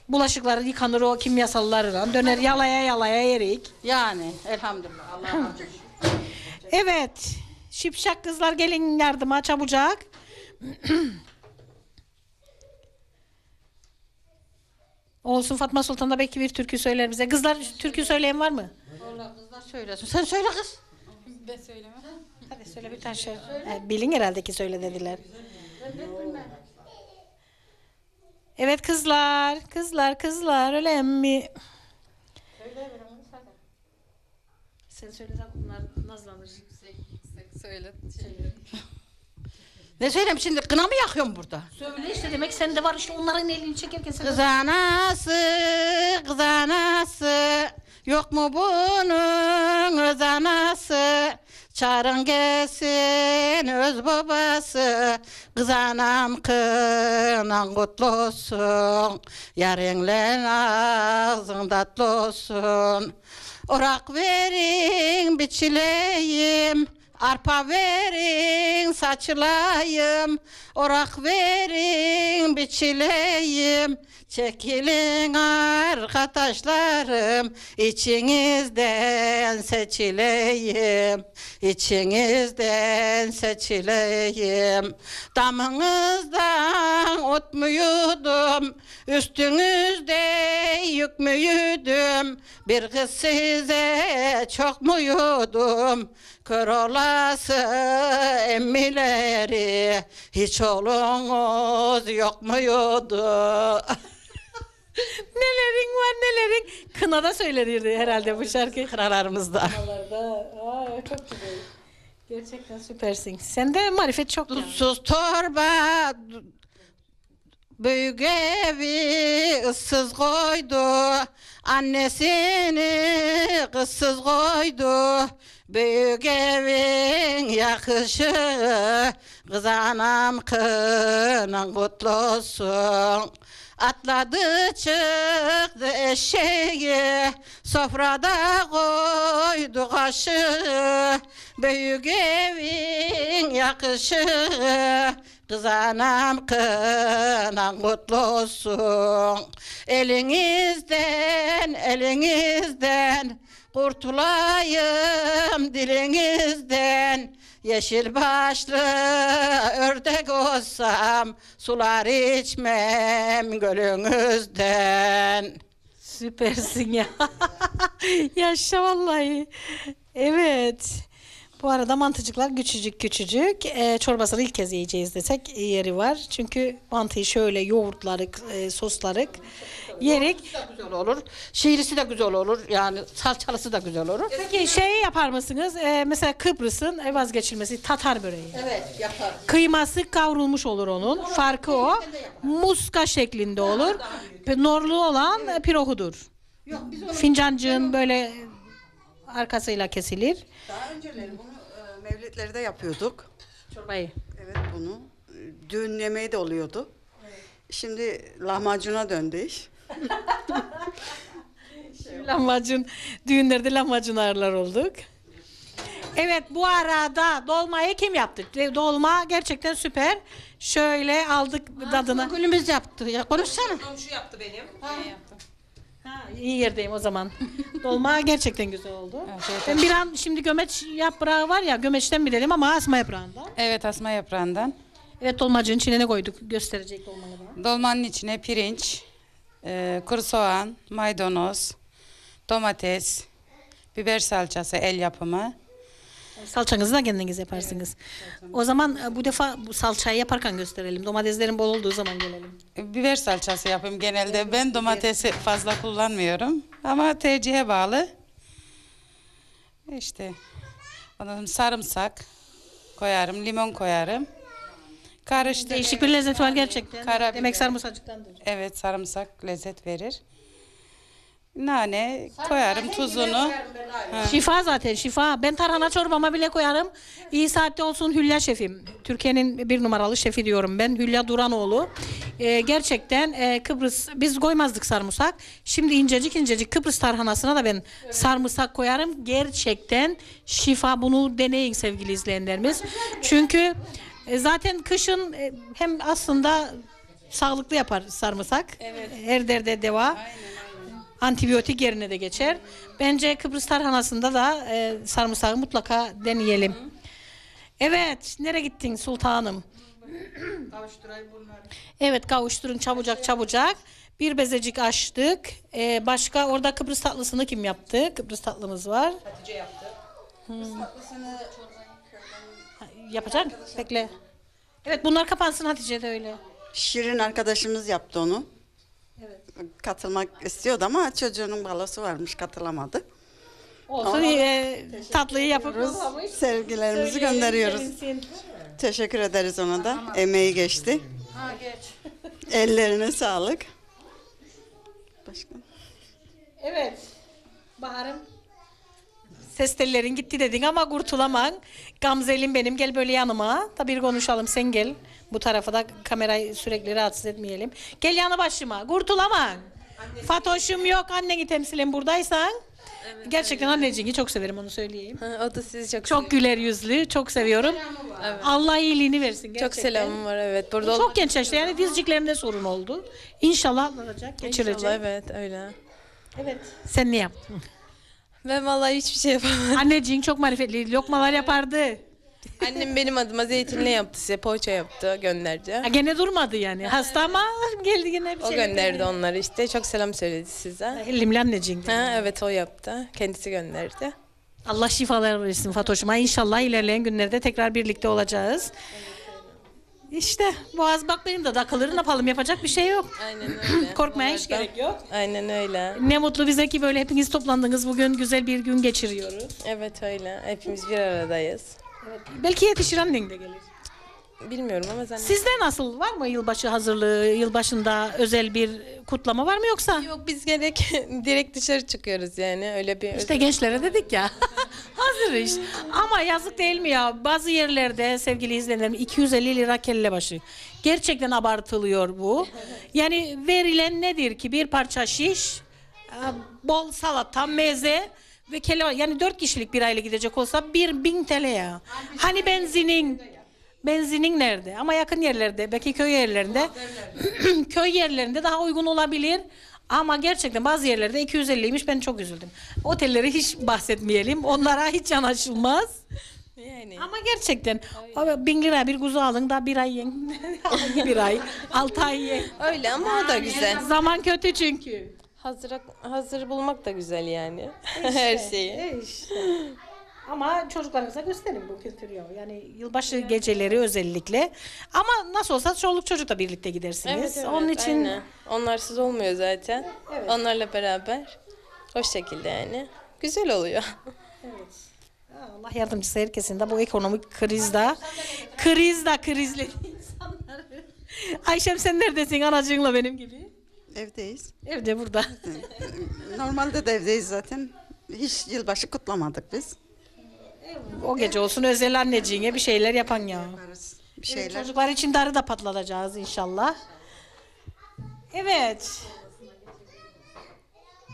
Bulaşıkları yıkanır o kimyasallarla döner yalaya yalaya yerik.
Yani elhamdülillah. Allah'a.
Evet. Şipşak kızlar gelin yardıma çabucak. Olsun Fatma Sultan da belki bir türkü söyler bize. Kızlar türkü söyleyen var mı?
Vallahi kızlar söylesin. Sen söyle kız.
Ben söylemem.
Hadi söyle bir tane şey. E, bilin herhalde ki söyle dediler. Evet kızlar, kızlar, kızlar öyle mi? Sen söylesen bunlar nazlanır.
Söyle.
Ne söyleyeyim şimdi kına mı yakıyorum burada?
Söyle işte demek sende var işte onların elini çekerken sen
Kız anası, kız anası, yok mu bunun öz anası? Çağırın gelsin öz babası, kız anam kınan kutlu olsun, ağzın tatlı. Orak verin biçileyim, Arpa verin saçılayım, orak verin biçileyim. Çekilin arkadaşlarım, içinizden seçileyim. İçinizden seçileyim. Damınızdan ot mu yudum, üstünüzde yük müydüm bir kız size çok muyudum kör olası emmileri hiç olunuz yok muydu
Nelerin var nelerin. Kınada söylenirdi herhalde bu şarkı.
kıralarımızda
Aa, çok güzel. Gerçekten süpersin. Sende marifet çok yani.
Tuzsuz torba Büyük evi ıssız koydu Annesini kızsız koydu Büyük evin yakışı Kız anam kınan kutlu olsun Atladı çıktı eşeği Sofrada koydu kaşığı Büyük evin yakışı Kız anam kınan kutlu Elinizden elinizden Kurtulayım dilinizden Yeşil başlı ördek olsam Sular içmem gölünüzden
Süpersin ya. Yaşa vallahi. Evet. Bu arada mantıcıklar küçücük küçücük. Ee, çorbasını ilk kez yiyeceğiz desek yeri var. Çünkü mantıyı şöyle yoğurtlarık, e, soslarık yerik.
da güzel olur. Şiirisi de güzel olur. Yani salçalısı da güzel olur.
Peki şey yapar mısınız? Ee, mesela Kıbrıs'ın e, vazgeçilmesi Tatar böreği.
Evet yapar.
Kıyması kavrulmuş olur onun. Farkı o. Muska şeklinde olur. Norlu olan e, pirohudur. Fincancığın böyle arkasıyla kesilir.
Daha önceleri bunu e, mevlitlerde yapıyorduk.
Çorbayı.
Evet bunu. E, Düğün yemeği de oluyordu. Şimdi lahmacuna döndü iş.
Lahmacun, düğünlerde lahmacun ağırlar olduk. Evet bu arada dolmayı kim yaptı? Dolma gerçekten süper. Şöyle aldık tadına.
Gülümüz yaptı. Ya konuşsana.
Komşu yaptı benim.
Ha, iyi yerdeyim o zaman. Dolma gerçekten güzel oldu. Ben bir an şimdi gömeç yaprağı var ya gömeçten bilelim ama asma yaprağından.
Evet asma yaprağından.
Evet dolmacının içine ne koyduk? Gösterecek dolmalı bana.
Dolmanın içine pirinç, e, kuru soğan, maydanoz, domates, biber salçası el yapımı.
Salçanızı da kendiniz yaparsınız. O zaman e, bu defa bu salçayı yaparken gösterelim. Domateslerin bol olduğu zaman gelelim.
E, Biber salçası yapayım genelde. Ben domatesi fazla kullanmıyorum ama tercihe bağlı. İşte ondan sonra sarımsak koyarım, limon koyarım. Karıştır.
Değişik bir lezzet var gerçekten.
Karabiber.
Demek sarımsacıktandır.
Evet sarımsak lezzet verir. Nane koyarım tuzunu.
Şifa zaten şifa. Ben tarhana çorbama bile koyarım. İyi saatte olsun Hülya şefim. Türkiye'nin bir numaralı şefi diyorum ben. Hülya Duranoğlu. Ee, gerçekten e, Kıbrıs biz koymazdık sarımsak. Şimdi incecik incecik Kıbrıs tarhanasına da ben sarımsak koyarım. Gerçekten şifa. Bunu deneyin sevgili izleyenlerimiz. Çünkü e, zaten kışın e, hem aslında sağlıklı yapar sarımsak. Her derde deva. Antibiyotik yerine de geçer. Bence Kıbrıs tarhanasında da e, sarımsağı mutlaka deneyelim. Evet, nereye gittin sultanım? Evet, kavuşturun çabucak çabucak. Bir bezecik açtık. E, başka orada Kıbrıs tatlısını kim yaptı? Kıbrıs tatlımız var.
Hatice yaptı.
Ha, Yapacak mısın? Bekle. Evet, bunlar kapansın Hatice de öyle.
Şirin arkadaşımız yaptı onu. Katılmak istiyordu ama çocuğunun balosu varmış katılamadı.
Olsun, e, tatlıyı yapıp
Sevgilerimizi gönderiyoruz.
Sevinsin.
Teşekkür ederiz ona da. Emeği geçti. Ellerine sağlık. Başka?
Evet. Baharım. Ses tellerin gitti dedin ama kurtulaman. Gamzelim benim gel böyle yanıma. Da bir konuşalım sen gel. Bu tarafa da kamerayı sürekli rahatsız etmeyelim. Gel yanı başıma. Kurtulaman. Fatoş'um yok anneni temsilen buradaysan. Gerçekten anneciğini çok severim onu söyleyeyim.
O da sizi çok
Çok güler yüzlü, çok seviyorum. Allah iyiliğini versin gerçekten.
çok selamım var evet. Burada
Çok genç yaşta yani dizciklerinde sorun oldu. İnşallah atlatacak, geçirecek.
İnşallah evet öyle.
Evet. Sen ne yaptın?
Ben vallahi hiçbir şey yapamadım.
Anneciğin çok marifetli lokmalar yapardı.
Annem benim adıma zeytinle yaptı size. Poğaça yaptı, gönderdi.
Ha, gene durmadı yani. Hasta ama geldi yine bir
O
şey.
gönderdi onları işte. Çok selam söyledi size.
Limli anneciğin.
Ha, evet o yaptı. Kendisi gönderdi.
Allah şifalar versin Fatoş'uma. İnşallah ilerleyen günlerde tekrar birlikte olacağız. İşte Boğaz bak benim de takılır ne yapalım yapacak bir şey yok.
Aynen öyle.
Korkmaya hiç
Onlardan.
gerek yok.
Aynen öyle.
Ne mutlu bize ki böyle hepiniz toplandınız bugün güzel bir gün geçiriyoruz.
Evet öyle. Hepimiz bir aradayız.
Belki yetişir annen de gelir.
Bilmiyorum ama zannediyorum.
Sizde nasıl var mı yılbaşı hazırlığı, yılbaşında özel bir kutlama var mı yoksa?
Yok biz gerek direkt dışarı çıkıyoruz yani. Öyle bir
İşte gençlere dedik ya. Hazır iş. Ama yazık değil mi ya? Bazı yerlerde sevgili izleyenlerim 250 lira kelle başı. Gerçekten abartılıyor bu. Yani verilen nedir ki? Bir parça şiş, e, bol salata, meze ve kelle yani 4 kişilik bir aile gidecek olsa 1000 TL ya. Hani benzinin Benzinin nerede? Ama yakın yerlerde, belki köy yerlerinde, köy yerlerinde daha uygun olabilir. Ama gerçekten bazı yerlerde 250'ymiş ben çok üzüldüm. Otelleri hiç bahsetmeyelim. Onlara hiç yanaşılmaz.
yani.
Ama gerçekten o bin lira bir kuzu alın da bir ay yiyin. Bir ay? Altı ay yiyin.
Öyle ama o da güzel.
Zaman kötü çünkü.
Hazır hazır bulmak da güzel yani. Her şeyi.
İşte. Ama çocuklarınıza gösterin bu kültürü. ya. Yani yılbaşı geceleri özellikle. Ama nasıl olsa çoluk çocukla birlikte gidersiniz.
Evet, evet,
Onun için
aynen. Onlarsız olmuyor zaten. Onlarla beraber. O şekilde yani. Güzel oluyor.
Allah yardımcısı herkesin de bu ekonomik krizde krizde krizli insanları. Ayşem sen neredesin anacığınla benim gibi?
Evdeyiz.
Evde burada.
Normalde de evdeyiz zaten. Hiç yılbaşı kutlamadık biz.
O gece olsun özel anneciğine bir şeyler yapan ya.
Bir
Evet,
şeyler.
çocuklar için darı da patlatacağız inşallah. Evet.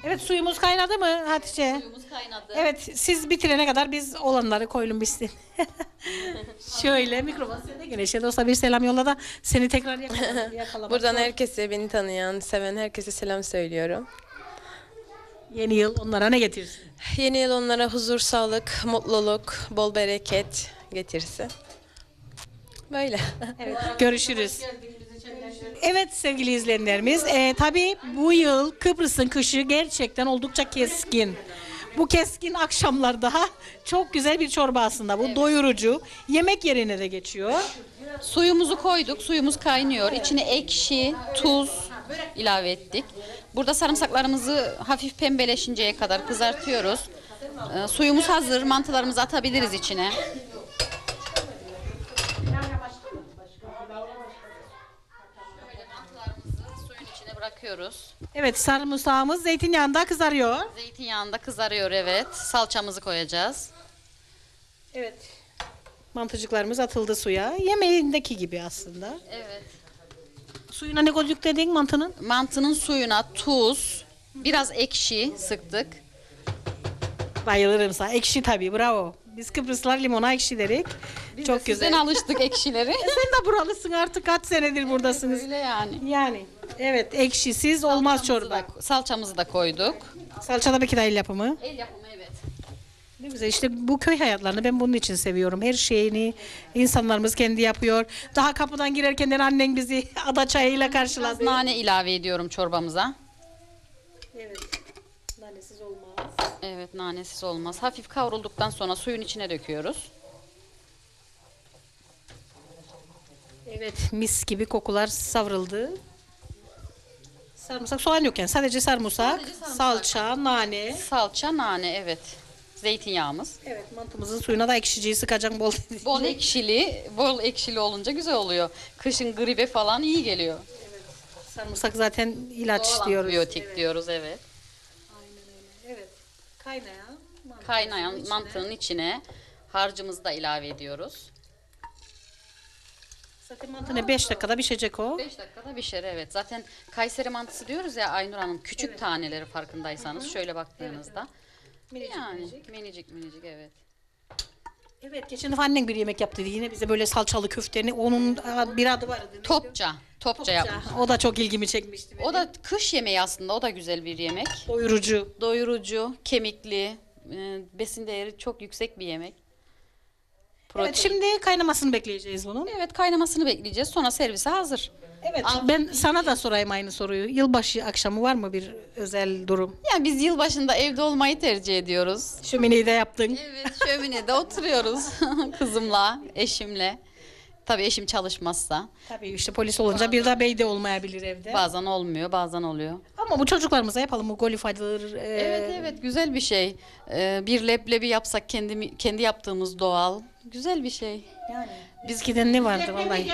Evet suyumuz kaynadı mı Hatice?
Suyumuz kaynadı.
Evet siz bitirene kadar biz olanları koyalım bitsin. Şöyle mikrofon sende güneşe de olsa bir selam yolla da seni tekrar yakalamak.
Buradan herkese beni tanıyan, seven herkese selam söylüyorum.
Yeni yıl onlara ne getirsin?
Yeni yıl onlara huzur, sağlık, mutluluk, bol bereket getirsin. Böyle.
Görüşürüz. Evet sevgili izleyenlerimiz, e, tabii bu yıl Kıbrıs'ın kışı gerçekten oldukça keskin. Bu keskin akşamlarda çok güzel bir çorba aslında bu doyurucu. Yemek yerine de geçiyor.
Suyumuzu koyduk. Suyumuz kaynıyor. İçine ekşi, tuz ilave ettik. Burada sarımsaklarımızı hafif pembeleşinceye kadar kızartıyoruz. Ee, suyumuz hazır. Mantılarımızı atabiliriz içine. Bırakıyoruz.
Evet sarımsağımız zeytinyağında kızarıyor.
Zeytinyağında kızarıyor evet. Salçamızı koyacağız.
Evet. Mantıcıklarımız atıldı suya. Yemeğindeki gibi aslında.
Evet.
Suyuna ne koyduk dedin mantının?
Mantının suyuna tuz, biraz ekşi sıktık.
Bayılırım sana. Ekşi tabii bravo. Biz Kıbrıslılar limona ekşi derik. Çok güzel.
Sizden alıştık ekşileri.
E sen de buralısın artık kaç senedir buradasınız.
Öyle yani.
Yani evet ekşisiz olmaz çorba.
Salçamızı da koyduk.
Salça da belki de el yapımı.
El yapımı.
Ne güzel işte bu köy hayatlarını ben bunun için seviyorum. Her şeyini insanlarımız kendi yapıyor. Daha kapıdan girerken de annen bizi ada çayıyla karşıladı.
Nane ilave ediyorum çorbamıza.
Evet. Nanesiz olmaz.
Evet nanesiz olmaz. Hafif kavrulduktan sonra suyun içine döküyoruz.
Evet mis gibi kokular savruldu. Sarımsak soğan yok yani sadece sarımsak, salça, nane.
Salça, nane evet. Zeytinyağımız.
Evet mantımızın suyuna da ekşiciyi sıkacak bol.
Bol ekşili, bol ekşili olunca güzel oluyor. Kışın gribe falan iyi geliyor.
Sarımsak zaten ilaç
Doğal
diyoruz.
antibiyotik diyoruz evet.
Evet. Kaynayan. mantı.
Kaynayan mantının içine harcımızı da ilave ediyoruz.
Zaten mantı ne 5 dakikada pişecek o.
5 dakikada pişer evet. Zaten Kayseri mantısı diyoruz ya Aynur Hanım. Küçük taneleri farkındaysanız şöyle baktığınızda.
Minicik
yani
minicik.
minicik minicik evet.
Evet geçen defa annen bir yemek yaptı. Yine bize böyle salçalı köfteni. Onun bir adı vardı. Neydi?
Topça. Topça yapmış.
O da çok ilgimi çekmişti.
O da kış yemeği aslında. O da güzel bir yemek.
doyurucu.
Doyurucu, kemikli, e, besin değeri çok yüksek bir yemek.
Evet, şimdi kaynamasını bekleyeceğiz bunun.
Evet kaynamasını bekleyeceğiz. Sonra servise hazır.
Evet. Ben sana da sorayım aynı soruyu. Yılbaşı akşamı var mı bir özel durum?
Yani biz yılbaşında evde olmayı tercih ediyoruz.
Şömineyi de yaptın.
Evet şöminede oturuyoruz kızımla, eşimle. Tabii eşim çalışmazsa.
Tabii işte polis olunca bir daha bey de olmayabilir evde.
Bazen olmuyor, bazen oluyor.
Ama bu çocuklarımıza yapalım bu golifadır. e,
Evet evet güzel bir şey. Ee, bir leblebi yapsak kendi kendi yaptığımız doğal. Güzel bir şey.
Yani bizgiden ne vardı vallahi?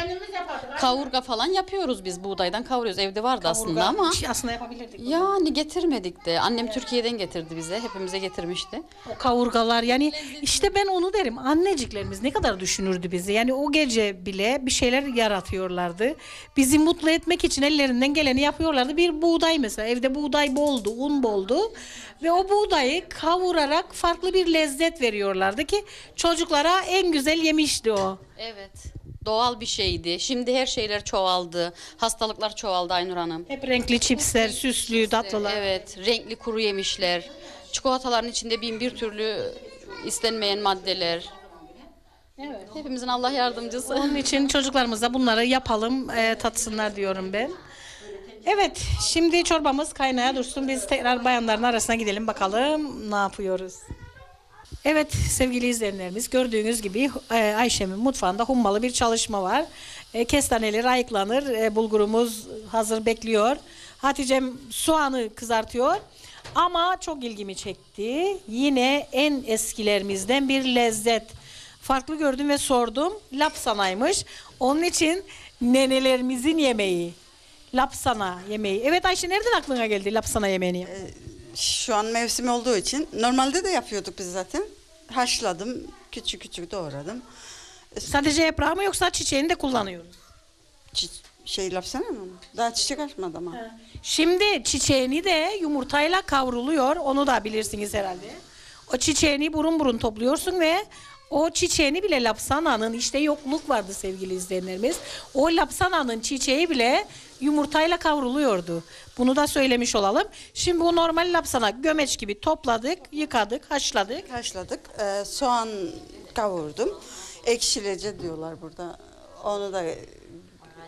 Kavurga falan yapıyoruz biz buğdaydan kavuruyoruz. Evde vardı aslında ama
Şey aslında yapabilirdik. bunu.
yani getirmedik de. Annem Türkiye'den getirdi bize. Hepimize getirmişti.
O kavurgalar yani işte ben onu derim anneciklerimiz ne kadar düşünürdü bizi yani o gece bile bir şeyler yaratıyorlardı bizi mutlu etmek için ellerinden geleni yapıyorlardı bir buğday mesela evde buğday boldu un boldu ve o buğdayı kavurarak farklı bir lezzet veriyorlardı ki çocuklara en güzel yemişti o.
Evet. Doğal bir şeydi. Şimdi her şeyler çoğaldı. Hastalıklar çoğaldı Aynur Hanım.
Hep renkli çipsler, süslü, tatlılar.
Evet, renkli kuru yemişler. Çikolataların içinde bin bir türlü istenmeyen maddeler. Evet. Hepimizin Allah yardımcısı.
Onun için çocuklarımıza bunları yapalım, e, tatsınlar diyorum ben. Evet, şimdi çorbamız kaynaya dursun. Biz tekrar bayanların arasına gidelim bakalım ne yapıyoruz. Evet sevgili izleyenlerimiz gördüğünüz gibi e, Ayşe'min mutfağında hummalı bir çalışma var. E, kestaneleri ayıklanır, e, bulgurumuz hazır bekliyor. Hatice'm soğanı kızartıyor. Ama çok ilgimi çekti. Yine en eskilerimizden bir lezzet. Farklı gördüm ve sordum. Lapsanaymış. Onun için nenelerimizin yemeği. Lapsana yemeği. Evet Ayşe nereden aklına geldi lapsana yemeğini? yap-
Şu an mevsim olduğu için normalde de yapıyorduk biz zaten. Haşladım, küçük küçük doğradım.
Sadece yaprağı mı yoksa çiçeğini de kullanıyoruz?
Çi- şey lapsana mı? Daha çiçek açmadı ama.
Şimdi çiçeğini de yumurtayla kavruluyor. Onu da bilirsiniz herhalde. O çiçeğini burun burun topluyorsun ve o çiçeğini bile lapsananın işte yokluk vardı sevgili izleyenlerimiz. O lapsananın çiçeği bile yumurtayla kavruluyordu. Bunu da söylemiş olalım. Şimdi bu normal lapsana gömeç gibi topladık, yıkadık, haşladık.
Haşladık. Ee, soğan kavurdum. Ekşilece diyorlar burada. Onu da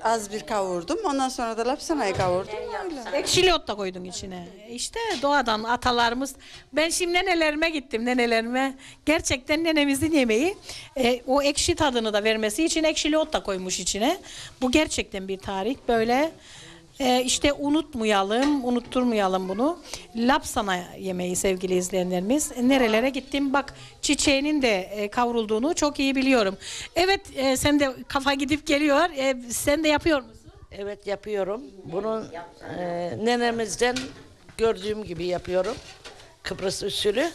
az bir kavurdum. Ondan sonra da lapsanayı kavurdum. Öyle.
Ekşili da koydun içine. İşte doğadan atalarımız. Ben şimdi nenelerime gittim nenelerime. Gerçekten nenemizin yemeği. e, o ekşi tadını da vermesi için ekşili ot da koymuş içine. Bu gerçekten bir tarih. Böyle e, işte unutmayalım, unutturmayalım bunu. Lapsana yemeği sevgili izleyenlerimiz. Nerelere gittim bak çiçeğinin de e, kavrulduğunu çok iyi biliyorum. Evet e, sen de kafa gidip geliyor. E, sen de yapıyor musun?
Evet yapıyorum. Bunu e, nenemizden gördüğüm gibi yapıyorum. Kıbrıs usulü.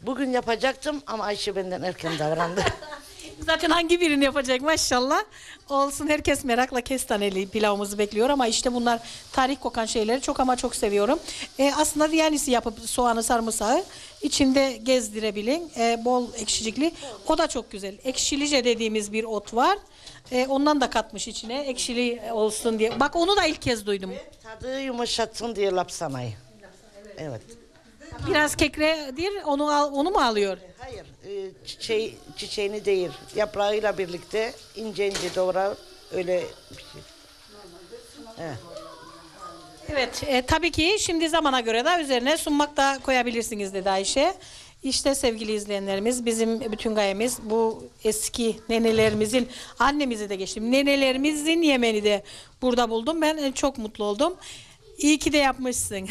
Bugün yapacaktım ama Ayşe benden erken davrandı.
Zaten hangi birini yapacak maşallah. Olsun herkes merakla kestaneli pilavımızı bekliyor ama işte bunlar tarih kokan şeyleri çok ama çok seviyorum. Ee, aslında viyanisi yapıp soğanı sarımsağı içinde gezdirebilin. Ee, bol ekşicikli. O da çok güzel. Ekşilice dediğimiz bir ot var. Ee, ondan da katmış içine ekşili olsun diye. Bak onu da ilk kez duydum.
Tadı yumuşatsın diye lapsanayı. Evet.
Biraz kekredir onu al, onu mu alıyor?
Hayır, e, çiçeği, çiçeğini değil, yaprağıyla birlikte ince ince doğrar, öyle bir şey. Evet.
Evet, e, tabii ki şimdi zamana göre de üzerine sunmak da koyabilirsiniz dedi Ayşe. İşte sevgili izleyenlerimiz bizim bütün gayemiz bu eski nenelerimizin annemizi de geçtim. Nenelerimizin yemeni de burada buldum. Ben e, çok mutlu oldum. İyi ki de yapmışsın.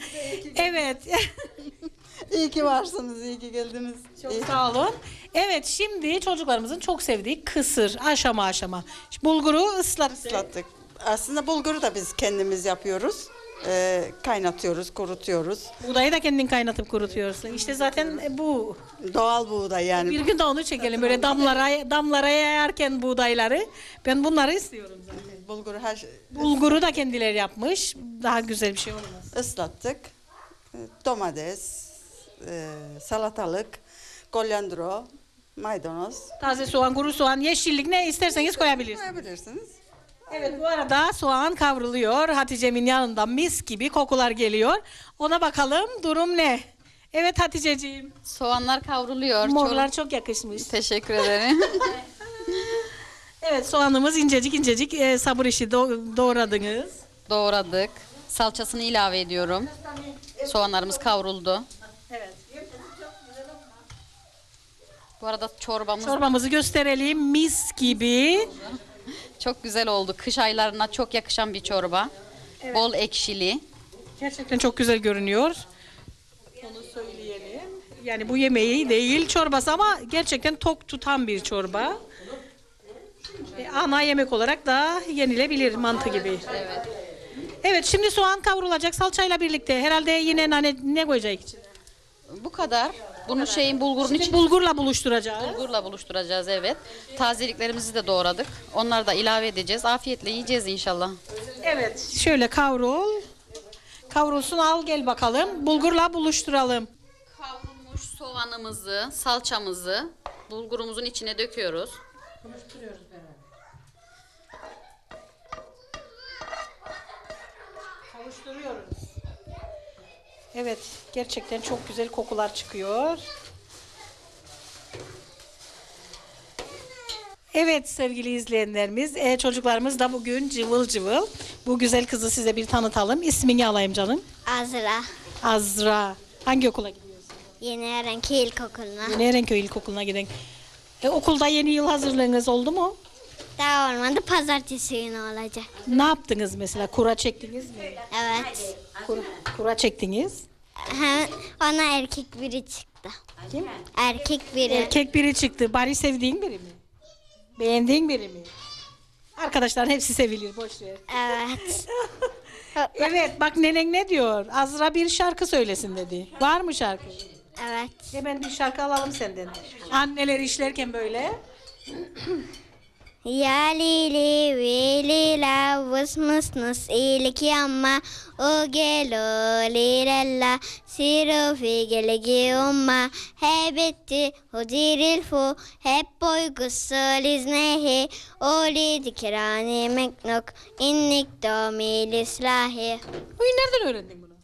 evet.
İyi ki varsınız, iyi ki geldiniz.
Çok sağ olun. Evet şimdi çocuklarımızın çok sevdiği kısır aşama aşama. Bulguru ıslattık.
Islattık. Aslında bulguru da biz kendimiz yapıyoruz. Ee, kaynatıyoruz, kurutuyoruz.
Buğdayı da kendin kaynatıp kurutuyorsun. İşte zaten e, bu.
Doğal buğday yani.
Bir gün de onu çekelim böyle damlara damlara yayarken buğdayları. Ben bunları istiyorum zaten.
Bulguru her
Bulguru da kendileri yapmış. Daha güzel bir şey olmaz.
ıslattık. Ee, Domates, e, salatalık, kolyandro, maydanoz
Taze soğan, kuru soğan, yeşillik ne isterseniz koyabilirsiniz.
koyabilirsiniz.
Evet bu arada soğan kavruluyor. Hatice'min yanında mis gibi kokular geliyor. Ona bakalım durum ne? Evet Hatice'ciğim.
Soğanlar kavruluyor.
Morlar
Çor-
çok yakışmış.
Teşekkür ederim.
Evet soğanımız incecik incecik e, sabır işi do- doğradınız.
Doğradık. Salçasını ilave ediyorum. Soğanlarımız kavruldu.
Evet.
Bu arada çorbamız
Çorbamızı gösterelim. Mis gibi.
çok güzel oldu. Kış aylarına çok yakışan bir çorba. Bol ekşili.
Gerçekten çok güzel görünüyor. Onu söyleyelim. Yani bu yemeği değil çorbası ama gerçekten tok tutan bir çorba. E, ana yemek olarak da yenilebilir mantı gibi.
Evet.
Evet şimdi soğan kavrulacak salçayla birlikte. Herhalde yine nane ne koyacak içine?
Bu kadar. Bunu şeyin bulgurun
Şimdi
için
bulgurla buluşturacağız.
bulgurla buluşturacağız evet. Tazeliklerimizi de doğradık. Onları da ilave edeceğiz. Afiyetle yiyeceğiz inşallah.
Evet şöyle kavrul. Kavrulsun al gel bakalım. Bulgurla buluşturalım.
Kavrulmuş soğanımızı, salçamızı bulgurumuzun içine döküyoruz.
Kavuşturuyoruz. Evet, gerçekten çok güzel kokular çıkıyor. Evet sevgili izleyenlerimiz, e, çocuklarımız da bugün cıvıl cıvıl. Bu güzel kızı size bir tanıtalım. İsmini alayım canım.
Azra.
Azra. Hangi okula gidiyorsun?
Yeni Erenki İlkokulu'na.
Yeni Erenköy İlkokulu'na giden. E, okulda yeni yıl hazırlığınız oldu mu?
Daha olmadı. Pazartesi günü olacak.
Ne yaptınız mesela? Kura çektiniz mi?
Evet.
Kura, kura çektiniz.
Hem ona erkek biri çıktı.
Kim?
Erkek biri.
Erkek biri çıktı. Bari sevdiğin biri mi? Beğendiğin biri mi? Arkadaşlar hepsi sevilir. Boş ver.
Evet.
Evet bak nenen ne diyor? Azra bir şarkı söylesin dedi. Var mı şarkı?
Evet.
Hemen bir şarkı alalım senden. Anneler işlerken böyle.
Ya lili vili la vus mus nus iliki amma o gelo lirella siro fi gelegi umma hebetti hudiril fu hep boy gussul iznehi oli dikrani meknuk innik domil islahi
Uy nereden öğrendin bunu?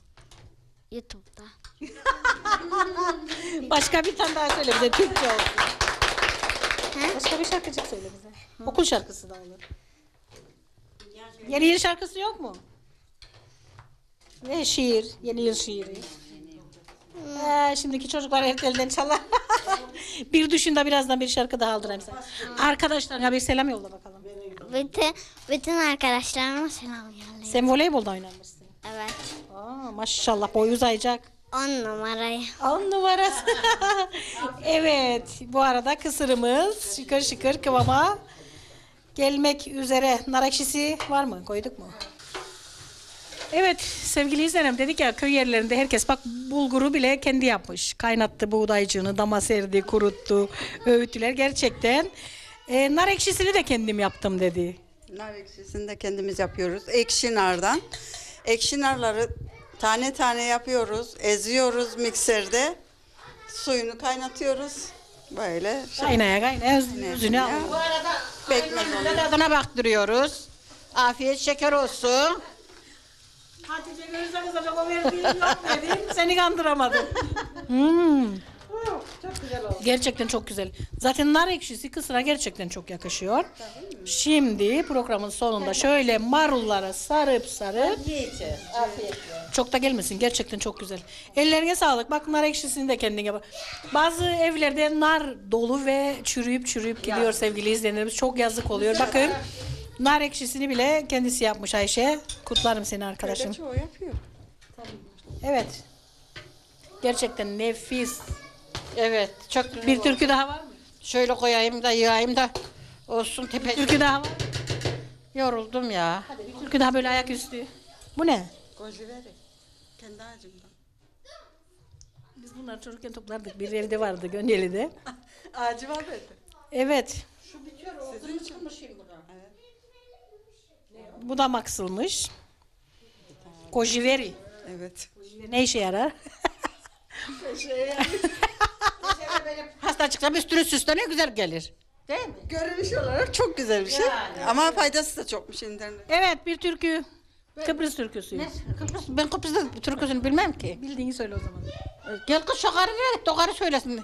YouTube'da.
Başka bir tane daha söyle bize Türkçe olsun. Başka bir şarkıcık söyle bize. Okul şarkısı da olur. Yeni yıl şarkısı yok mu? Ve şiir, yeni yıl şiiri. Ee, şimdiki çocuklar hep elden çalar. bir düşün de birazdan bir şarkı daha aldırayım sana. Arkadaşlarına bir selam yolla bakalım.
Bütün, bütün arkadaşlarıma selam yollayın.
Sen voleybolda oynamışsın.
Evet.
Aa, maşallah boy uzayacak.
On numarayı.
On numarası. evet. Bu arada kısırımız şıkır şıkır kıvama gelmek üzere. Nar ekşisi var mı? Koyduk mu? Evet sevgili izleyenim dedik ya köy yerlerinde herkes bak bulguru bile kendi yapmış. Kaynattı buğdaycığını, dama serdi, kuruttu, öğüttüler. Gerçekten e, nar ekşisini de kendim yaptım dedi.
Nar ekşisini de kendimiz yapıyoruz. Ekşi nardan. Ekşi narları tane tane yapıyoruz. Eziyoruz mikserde. Suyunu kaynatıyoruz. Böyle şey.
Kaynaya kaynaya yüzünü
ya.
alıyor.
Pekmez oluyor.
Tadına baktırıyoruz. Afiyet şeker olsun.
Hatice görürse kızacak o verdiğin yok dedim. Seni kandıramadım. Hmm. Çok güzel oldu. Gerçekten çok güzel. Zaten nar ekşisi kısıra gerçekten çok yakışıyor. Şimdi programın sonunda şöyle marullara sarıp sarıp çok da gelmesin. Gerçekten çok güzel. Ellerine sağlık. Bak nar ekşisini de kendin yap. Bazı evlerde nar dolu ve çürüyüp çürüyüp gidiyor sevgili izleyenlerimiz. Çok yazık oluyor. Bakın nar ekşisini bile kendisi yapmış Ayşe. Kutlarım seni arkadaşım.
Çoğu yapıyor.
Evet. Gerçekten nefis.
Evet çok
Bir türkü daha var mı?
Şöyle koyayım da yığayım da olsun tepe.
Türkü daha var mı?
Yoruldum ya.
Hadi bir türkü daha böyle ayaküstü. Bu ne?
Gojiveri. Kendi ağacımdan.
Biz bunları çocukken toplardık. Bir evde vardı Gönyeli'de.
Ağacı var mıydı?
Evet. Bu da maksılmış. Kojiveri.
Evet.
Ne işe yarar?
Hasta çıksam üstünü süsle ne güzel gelir. Değil mi?
Görünüş olarak çok güzel bir şey. Ama faydası da çokmuş internet.
evet bir türkü. Kıbrıs türküsü.
Ne? Kıbrıs, ben Kıbrıs'ta türküsünü bilmem ki.
Bildiğini söyle o zaman.
Gel kız şu karı nereye gitti? O karı söylesin.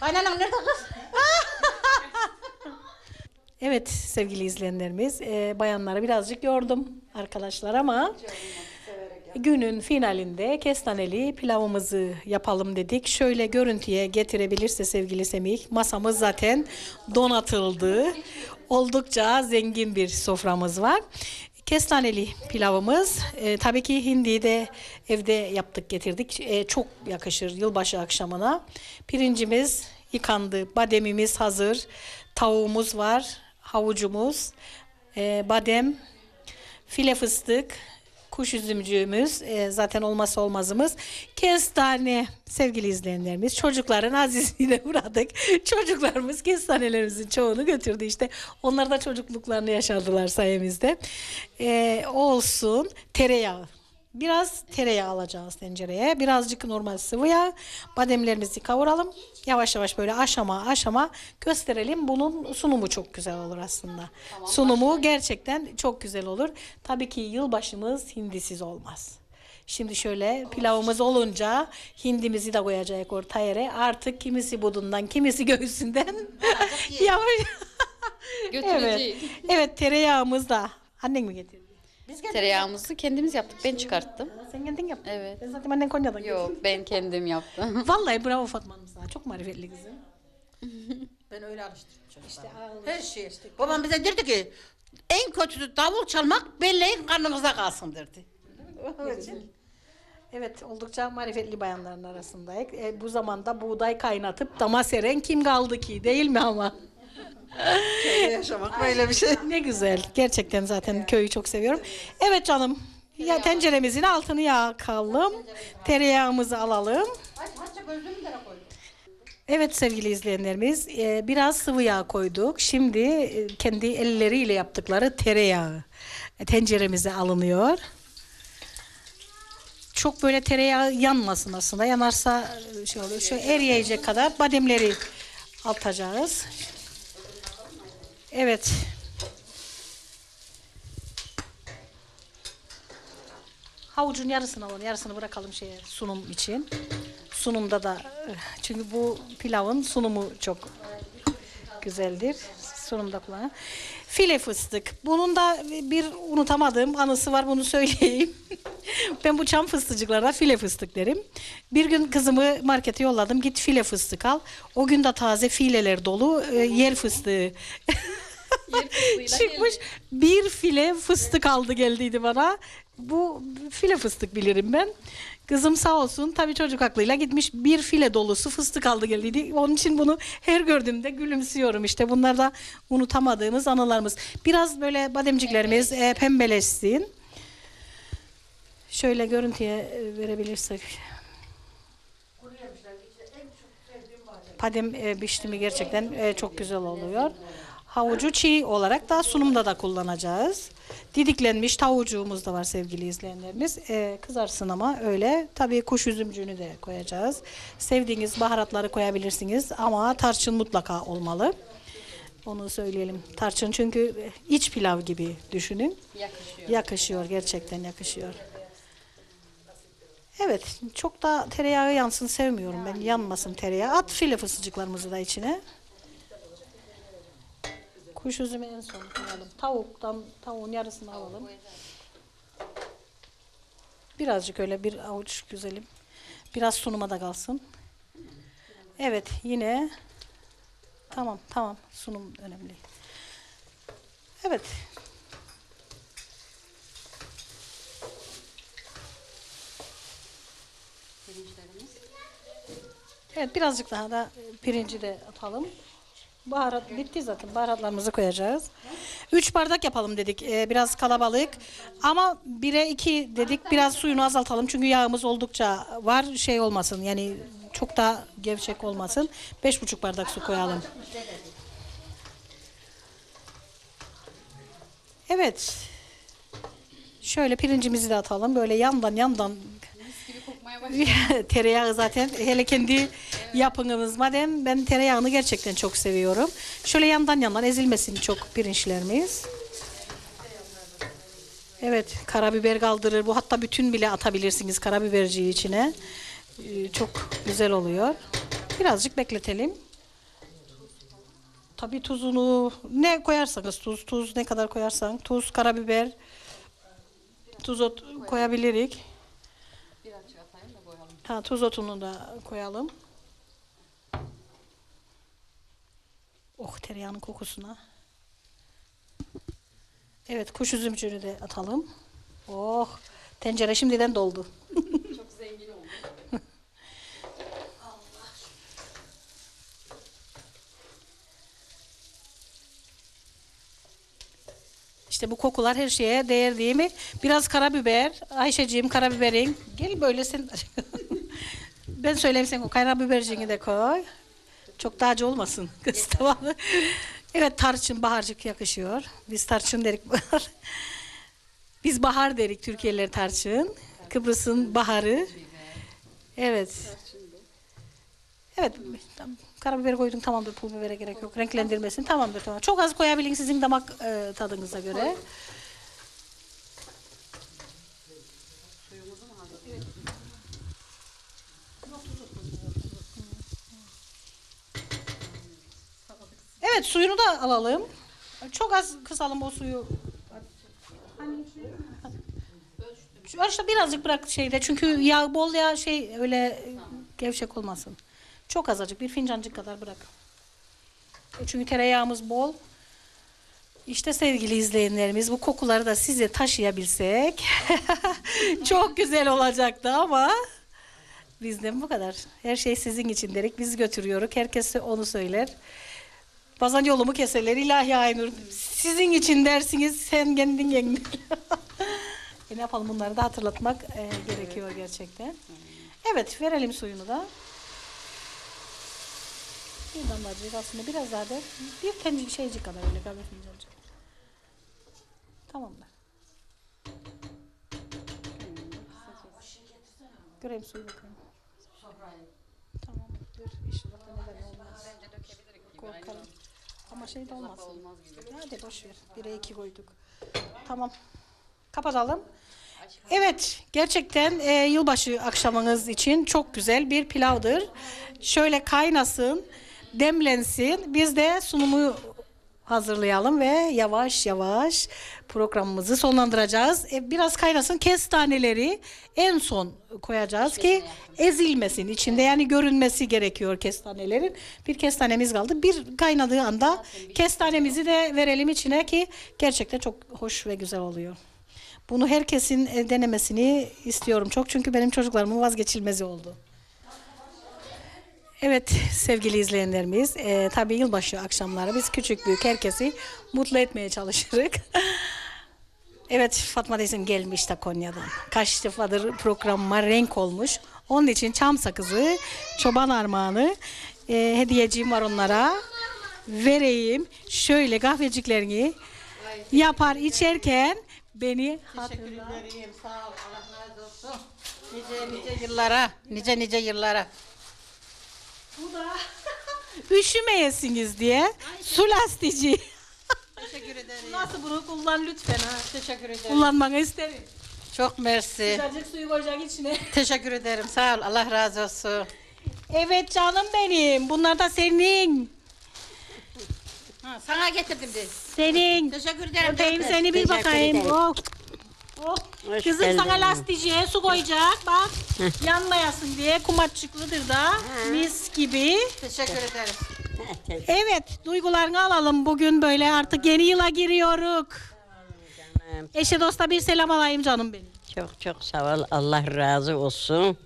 Kaynanan nerede kız?
Evet sevgili izleyenlerimiz, e, bayanları birazcık yordum arkadaşlar ama günün finalinde kestaneli pilavımızı yapalım dedik. Şöyle görüntüye getirebilirse sevgili Semih, masamız zaten donatıldı. Oldukça zengin bir soframız var. Kestaneli pilavımız, e, tabii ki hindiyi de evde yaptık getirdik. E, çok yakışır yılbaşı akşamına. Pirincimiz yıkandı, bademimiz hazır, tavuğumuz var, havucumuz, e, badem, file fıstık, kuş üzümcüğümüz e, zaten olmazsa olmazımız. Kestane sevgili izleyenlerimiz çocukların azizliğine uğradık. Çocuklarımız kestanelerimizin çoğunu götürdü işte. Onlar da çocukluklarını yaşadılar sayemizde. E, olsun tereyağı. Biraz tereyağı alacağız tencereye. Birazcık normal sıvı yağ. Bademlerimizi kavuralım. Yavaş yavaş böyle aşama aşama gösterelim. Bunun sunumu çok güzel olur aslında. sunumu gerçekten çok güzel olur. Tabii ki yılbaşımız hindisiz olmaz. Şimdi şöyle pilavımız olunca hindimizi de koyacak orta yere. Artık kimisi budundan, kimisi göğsünden. Yavaş. evet.
Götüreceğiz.
evet tereyağımız da. Annen mi getirdi?
Tereyağımızı kendimiz yaptık. Ben çıkarttım.
Sen kendin yaptın.
Evet.
Ben zaten annen Konya'dan
Yok ben kendim yaptım.
Vallahi bravo Fatma Hanım sana. Çok marifetli kızım.
Ben öyle alıştırdım çocukları. Her şey. Babam bize derdi ki en kötüsü davul çalmak belleğin karnınıza kalsın derdi.
Evet oldukça marifetli bayanların arasındayız. E, bu zamanda buğday kaynatıp dama seren kim kaldı ki değil mi ama?
Yaşamak böyle bir şey.
ne güzel. Gerçekten zaten köyü çok seviyorum. Evet canım. Ya tenceremizin altını yakalım. Tereyağımızı alalım. Evet sevgili izleyenlerimiz e, biraz sıvı yağ koyduk. Şimdi e, kendi elleriyle yaptıkları tereyağı e, tenceremize alınıyor. Çok böyle tereyağı yanmasın aslında. Yanarsa e, şey oluyor. Şu eriyecek kadar bademleri atacağız. Evet. Havucun yarısını alalım. Yarısını bırakalım şeye sunum için. Sunumda da eh, çünkü bu pilavın sunumu çok güzeldir. Sunumda kullanın. File fıstık. Bunun da bir unutamadığım anısı var bunu söyleyeyim. ben bu çam fıstıcıklara file fıstık derim. Bir gün kızımı markete yolladım. Git file fıstık al. O gün de taze fileler dolu e, yer fıstığı. Çıkmış bir file fıstık aldı geldiydi bana. Bu file fıstık bilirim ben. Kızım sağ olsun tabii çocuk aklıyla gitmiş bir file dolusu fıstık aldı geldiydi. Onun için bunu her gördüğümde gülümsüyorum işte. Bunlar da unutamadığımız anılarımız. Biraz böyle bademciklerimiz e, pembeleşsin. Şöyle görüntüye e, verebilirsek. Badem e, pişti gerçekten e, çok güzel oluyor. Havucu çiğ olarak da sunumda da kullanacağız. Didiklenmiş tavucuğumuz da var sevgili izleyenlerimiz. E, kızarsın ama öyle. Tabii kuş üzümcüğünü de koyacağız. Sevdiğiniz baharatları koyabilirsiniz ama tarçın mutlaka olmalı. Onu söyleyelim. Tarçın çünkü iç pilav gibi düşünün.
Yakışıyor.
Yakışıyor gerçekten yakışıyor. Evet çok da tereyağı yansın sevmiyorum ben yanmasın tereyağı. At file fıstıcıklarımızı da içine. Kuş üzümü en son koyalım. Tavuktan tavuğun yarısını alalım. Birazcık öyle bir avuç güzelim. Biraz sunuma da kalsın. Evet yine tamam tamam sunum önemli. Evet Evet birazcık daha da pirinci de atalım. Baharat bitti zaten. Baharatlarımızı koyacağız. Üç bardak yapalım dedik. Ee, biraz kalabalık. Ama bire iki dedik. Biraz suyunu azaltalım. Çünkü yağımız oldukça var. Şey olmasın. Yani çok da gevşek olmasın. Beş buçuk bardak su koyalım. Evet. Şöyle pirincimizi de atalım. Böyle yandan yandan tereyağı zaten hele kendi yapınımız madem ben tereyağını gerçekten çok seviyorum. Şöyle yandan yandan ezilmesin çok pirinçlerimiz. Evet, karabiber kaldırır. Bu hatta bütün bile atabilirsiniz karabiberciyi içine. Ee, çok güzel oluyor. Birazcık bekletelim. Tabii tuzunu ne koyarsanız tuz, tuz ne kadar koyarsan tuz, karabiber, tuz ot koyabilirik. Ha, tuz otunu da koyalım. Oh tereyağının kokusuna. Evet kuş üzümcüğünü de atalım. Oh tencere şimdiden doldu.
Çok zengin oldu.
İşte bu kokular her şeye değer değil mi? Biraz karabiber. Ayşeciğim karabiberin. Gel böyle sen. ben söyleyeyim sen o karabiberciğini de koy. Çok daha acı olmasın. Kız tamam mı? Evet tarçın baharcık yakışıyor. Biz tarçın derik. Biz bahar derik Türkiye'liler tarçın. Kıbrıs'ın baharı. Evet. Evet. Karabiber koydum tamamdır. Pul bibere gerek yok. Renklendirmesin tamamdır tamam. Çok az koyabilin sizin damak e, tadınıza göre. Evet suyunu da alalım. Çok az kısalım o suyu. Şu ölçüde birazcık bırak şeyde çünkü yağ bol ya şey öyle gevşek olmasın. Çok azıcık bir fincancık kadar bırak. E Çünkü tereyağımız bol. İşte sevgili izleyenlerimiz bu kokuları da size taşıyabilsek çok güzel olacaktı ama bizden bu kadar. Her şey sizin için derik. Biz götürüyoruz. Herkes onu söyler. Bazen yolumu keserler. İlahi Aynur. Sizin için dersiniz. Sen kendin kendin. e ne yapalım bunları da hatırlatmak e, gerekiyor gerçekten. Evet verelim suyunu da. Bir damlacık aslında biraz daha da bir tencik şeycik kadar öyle kahve fincancık. Tamamdır. Göreyim suyu bakayım. Tamam. Dur. İnşallah da neden olmaz. Korkarım. Ama şey de olmasın. Hadi boş ver. Bire iki koyduk. Tamam. Kapatalım. Evet, gerçekten e, yılbaşı akşamınız için çok güzel bir pilavdır. Şöyle kaynasın, demlensin. Biz de sunumu hazırlayalım ve yavaş yavaş programımızı sonlandıracağız. E, biraz kaynasın. Kestaneleri en son koyacağız ki ezilmesin içinde. Yani görünmesi gerekiyor kestanelerin. Bir kestanemiz kaldı. Bir kaynadığı anda kestanemizi de verelim içine ki gerçekten çok hoş ve güzel oluyor. Bunu herkesin e, denemesini istiyorum çok çünkü benim çocuklarımın vazgeçilmezi oldu. Evet sevgili izleyenlerimiz, e, tabii yılbaşı akşamları biz küçük büyük herkesi mutlu etmeye çalışırız. evet Fatma teyzem gelmiş de Konya'dan. Kaç defadır programıma renk olmuş. Onun için çam sakızı, çoban armağanı e, hediyeciğim var onlara. Vereyim. Şöyle kahveciklerini yapar içerken beni hatırlar.
ederim. Sağ ol. Allah razı olsun. Nice nice yıllara. Nice nice yıllara.
Bu da üşümeyesiniz diye su lastici.
Teşekkür ederim.
Nasıl bunu kullan lütfen ha.
Teşekkür ederim.
Kullanmanı isterim.
Çok mersi.
Birazcık suyu koyacak içine.
Teşekkür ederim. Sağ ol. Allah razı olsun.
Evet canım benim. Bunlar da senin.
Ha, sana getirdim de.
Senin.
Teşekkür ederim.
Öpeyim seni bir
Teşekkür
bakayım.
ederim.
Oh. Oh.
Hoş
Kızım
geldin.
sana lasticiye su koyacak. Bak yanmayasın diye kumaççıklıdır da. Mis gibi.
Teşekkür ederim.
Evet duygularını alalım. Bugün böyle artık yeni yıla giriyoruz.
Canım,
Eşe dosta bir selam alayım canım benim.
Çok çok sağ ol. Allah razı olsun.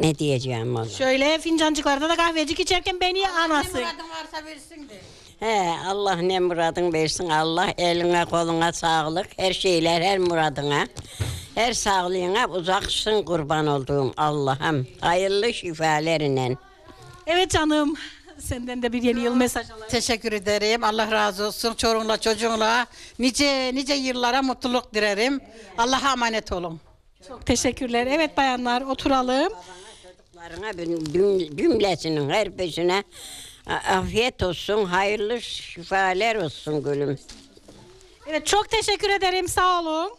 Ne diyeceğim ona?
Şöyle fincancıklarda da kahvecik içerken beni anasın.
Muradın varsa versin de.
He, Allah ne muradın versin. Allah eline koluna sağlık. Her şeyler her muradına. Her sağlığına uzaksın kurban olduğum Allah'ım. Hayırlı şifalarıyla.
Evet canım. Senden de bir yeni yıl mesaj alayım.
Teşekkür ederim. Allah razı olsun. Çorunla çocuğunla nice nice yıllara mutluluk dilerim. Allah'a emanet olun.
Çok teşekkürler. Evet bayanlar oturalım.
Çocuklarına cümlesinin her a- afiyet olsun. Hayırlı şifalar olsun gülüm.
Evet çok teşekkür ederim sağ olun.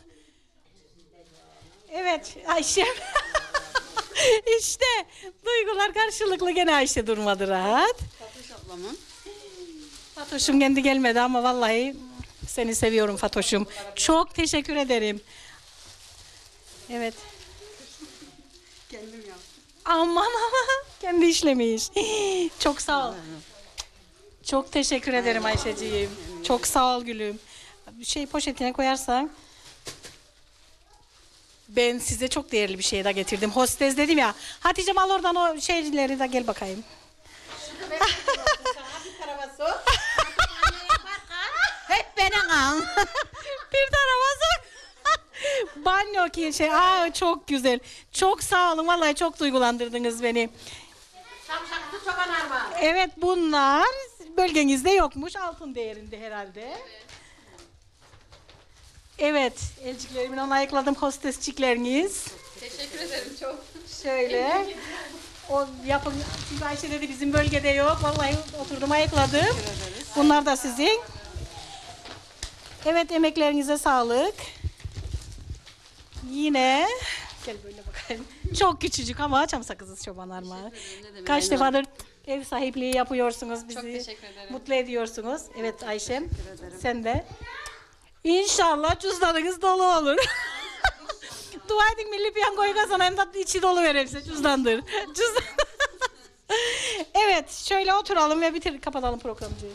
Evet Ayşe. işte duygular karşılıklı gene Ayşe durmadı rahat. Fatoş'um kendi gelmedi ama vallahi seni seviyorum Fatoş'um. Çok teşekkür ederim. Evet. Aman aman kendi işlemiş. Çok sağ ol. Çok teşekkür ederim Ayşeciğim. Çok sağ ol gülüm. Bir şey poşetine koyarsan. Ben size çok değerli bir şey de getirdim. Hostes dedim ya. Hatice'm al oradan o şeyleri de gel bakayım.
Hep benim an.
bir tarafa sok. Banyo ki şey. Aa çok güzel. Çok sağ olun. Vallahi çok duygulandırdınız beni. Evet bunlar bölgenizde yokmuş. Altın değerinde herhalde. Evet. Elciklerimin ayıkladım hostesçikleriniz.
Teşekkür ederim çok.
Şöyle. O yapın. Çünkü Ayşe dedi bizim bölgede yok. Vallahi oturdum ayıkladım. Bunlar da sizin. Evet emeklerinize sağlık. Yine gel böyle bakayım. Çok küçücük ama çam sakızı çoban armağanı. Kaç defadır ev sahipliği yapıyorsunuz bizi.
teşekkür ederim.
Mutlu ediyorsunuz. Evet Ayşem. Sen de. İnşallah cüzdanınız dolu olur. Dua edin milli piyangoyu kazanayım da içi dolu vereyim size cüzdandır. Cüzdan. evet şöyle oturalım ve bitir kapatalım programcıyı.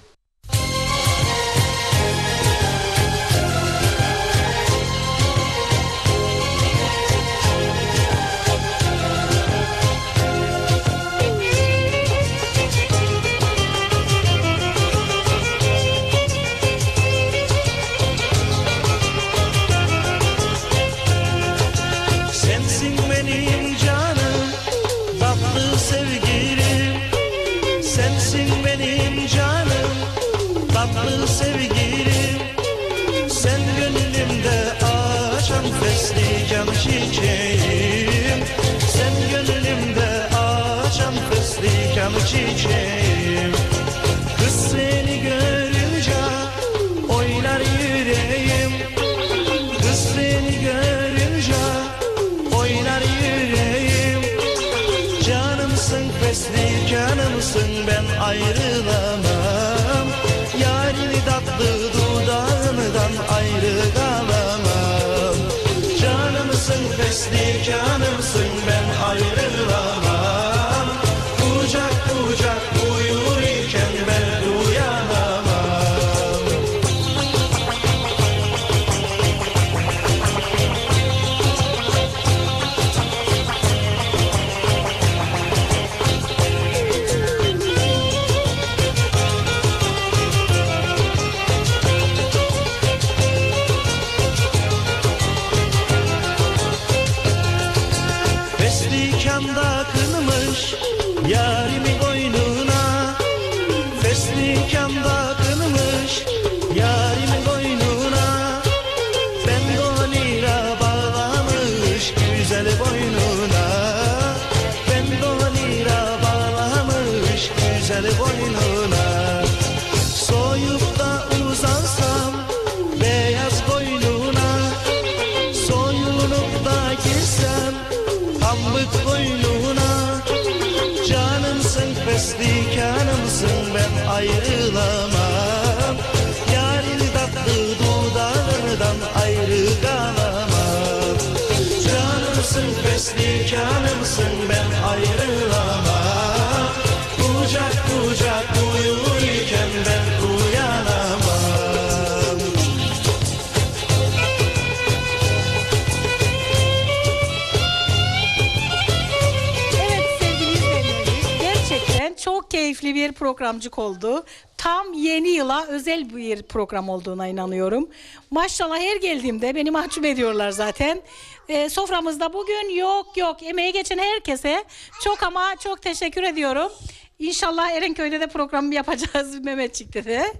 Bir programcık oldu. Tam yeni yıla özel bir program olduğuna inanıyorum. Maşallah her geldiğimde beni mahcup ediyorlar zaten. Ee, soframızda bugün yok yok emeği geçen herkese çok ama çok teşekkür ediyorum. İnşallah Erenköy'de de programı yapacağız Mehmetçik'te de.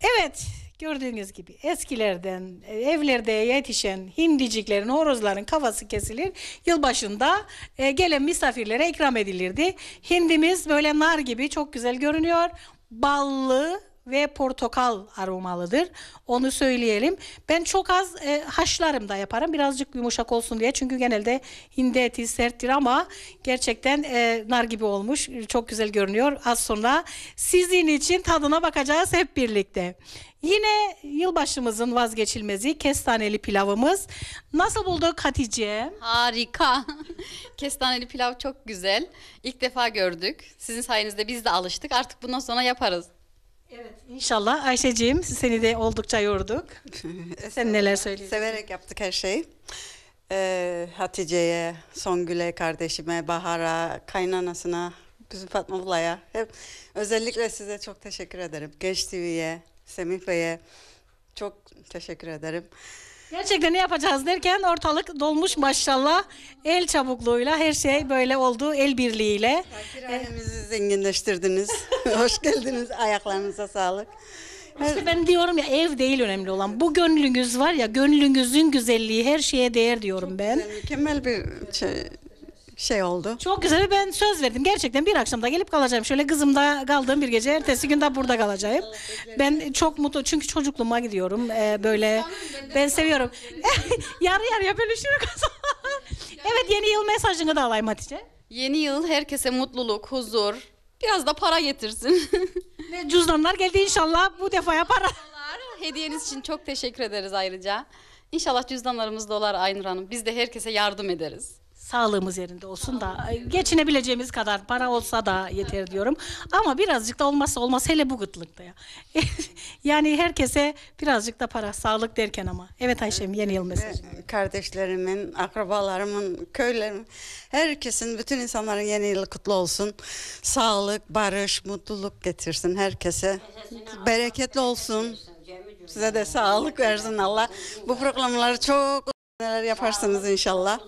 Evet gördüğünüz gibi eskilerden e, evlerde yetişen hindiciklerin, horozların kafası kesilir. Yılbaşında e, gelen misafirlere ikram edilirdi. Hindimiz böyle nar gibi çok güzel görünüyor. Ballı ve portakal aromalıdır. Onu söyleyelim. Ben çok az e, haşlarım da yaparım. Birazcık yumuşak olsun diye. Çünkü genelde hindi eti serttir ama gerçekten e, nar gibi olmuş. Çok güzel görünüyor. Az sonra sizin için tadına bakacağız hep birlikte. Yine yılbaşımızın vazgeçilmezi kestaneli pilavımız. Nasıl bulduk Hatice?
Harika. Kestaneli pilav çok güzel. İlk defa gördük. Sizin sayenizde biz de alıştık. Artık bundan sonra yaparız.
İnşallah Ayşe'ciğim seni de oldukça yorduk. Sen neler söylüyorsun?
Severek yaptık her şeyi. Ee, Hatice'ye, Songül'e, kardeşime, Bahar'a, kaynanasına, bizim Fatma. Hep özellikle size çok teşekkür ederim. Genç TV'ye, Semih Bey'e çok teşekkür ederim.
Gerçekten ne yapacağız derken ortalık dolmuş maşallah. El çabukluğuyla her şey böyle oldu el birliğiyle.
Kirayemizi zenginleştirdiniz. Hoş geldiniz. Ayaklarınıza sağlık.
İşte ben diyorum ya ev değil önemli olan. Bu gönlünüz var ya gönlünüzün güzelliği her şeye değer diyorum ben.
Mükemmel bir şey, şey oldu.
Çok güzel ben söz verdim. Gerçekten bir akşamda gelip kalacağım. Şöyle kızımda kaldığım bir gece ertesi gün de burada kalacağım. Ben çok mutlu çünkü çocukluğuma gidiyorum. Ee, böyle ben seviyorum. yarı yarıya bölüşürük. evet yeni yıl mesajını da alayım Hatice.
Yeni yıl herkese mutluluk, huzur, biraz da para getirsin.
Ve cüzdanlar geldi inşallah bu defaya para.
Hediyeniz için çok teşekkür ederiz ayrıca. İnşallah cüzdanlarımız dolar Aynur Hanım. Biz de herkese yardım ederiz.
Sağlığımız yerinde olsun da geçinebileceğimiz kadar para olsa da yeter diyorum. Ama birazcık da olmazsa olmaz hele bu gıtlıkta ya. yani herkese birazcık da para sağlık derken ama. Evet Ayşem yeni yıl mesajı.
Kardeşlerimin, akrabalarımın, köylerimin, herkesin, bütün insanların yeni yılı kutlu olsun. Sağlık, barış, mutluluk getirsin herkese. Bereketli olsun. Size de sağlık versin Allah. Bu programları çok neler yaparsınız inşallah.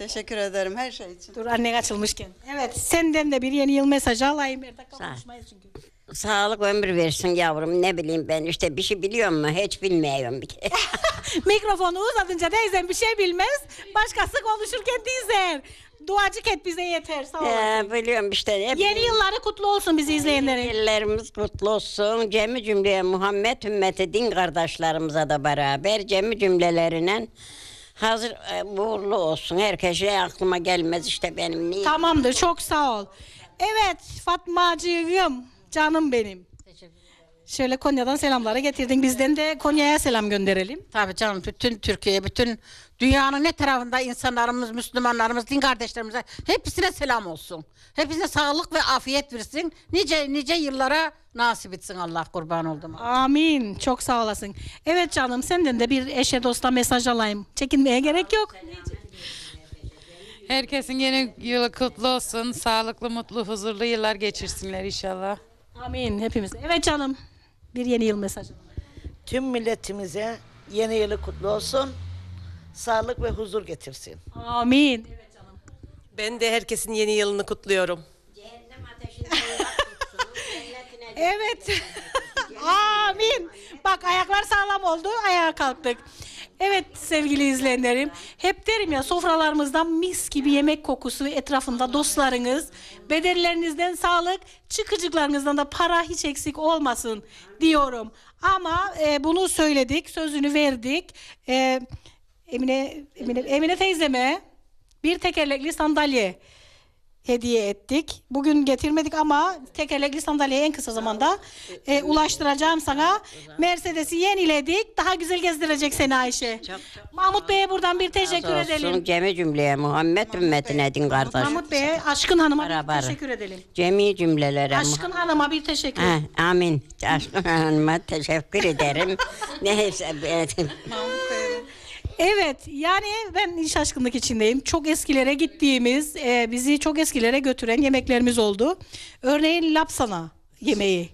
Teşekkür ederim her şey için.
Dur annen açılmışken. Evet senden de bir yeni yıl mesajı alayım. Bir dakika konuşmayız çünkü.
Sağlık ömür versin yavrum ne bileyim ben işte bir şey biliyor mu hiç bilmiyorum bir kere.
Mikrofonu uzatınca teyzem bir şey bilmez. Başkası konuşurken dinler. Duacık et bize yeter sağ ol.
Ee, biliyorum işte. Ne
Yeni yılları kutlu olsun bizi izleyenlerin.
Yıllarımız kutlu olsun. Cemi cümleye Muhammed ümmeti din kardeşlerimize de beraber cemi cümlelerine hazır e, uğurlu olsun. Herkese aklıma gelmez işte benim. Niye?
Tamamdır çok sağ ol. Evet Fatmacığım canım benim. Şöyle Konya'dan selamları getirdin. Bizden de Konya'ya selam gönderelim.
Tabii canım bütün Türkiye, bütün dünyanın ne tarafında insanlarımız, Müslümanlarımız, din kardeşlerimize hepsine selam olsun. Hepsine sağlık ve afiyet versin. Nice nice yıllara nasip etsin Allah kurban oldum.
Amin. Çok sağ olasın. Evet canım senden de bir eşe dosta mesaj alayım. Çekinmeye gerek yok.
Herkesin yeni yılı kutlu olsun. Sağlıklı, mutlu, huzurlu yıllar geçirsinler inşallah.
Amin hepimiz. Evet canım. Bir yeni yıl mesajı.
Tüm milletimize yeni yılı kutlu olsun. Sağlık ve huzur getirsin.
Amin.
Ben de herkesin yeni yılını kutluyorum.
Evet. Amin. Bak ayaklar sağlam oldu. Ayağa kalktık. Evet sevgili izleyenlerim. Hep derim ya sofralarımızdan mis gibi yemek kokusu etrafında dostlarınız. Bedellerinizden sağlık, çıkıcıklarınızdan da para hiç eksik olmasın diyorum. Ama e, bunu söyledik, sözünü verdik. E, Emine, Emine, Emine teyzeme bir tekerlekli sandalye hediye ettik. Bugün getirmedik ama tekerlekli sandalyeyi en kısa zamanda e, ulaştıracağım sana. Mercedes'i yeniledik. Daha güzel gezdirecek seni Ayşe. Mahmut Bey'e buradan bir teşekkür
olsun.
edelim.
Cemi cümleye Muhammed ümmetine din kardeş.
Mahmut Bey'e Aşkın Hanım'a bir
Beraber.
teşekkür edelim.
Cemi cümlelere.
Aşkın Hanım'a bir teşekkür.
Ha, amin. Aşkın Hanım'a teşekkür ederim. Neyse. evet.
Evet yani ben iş aşkınlık içindeyim. Çok eskilere gittiğimiz, e, bizi çok eskilere götüren yemeklerimiz oldu. Örneğin lapsana yemeği.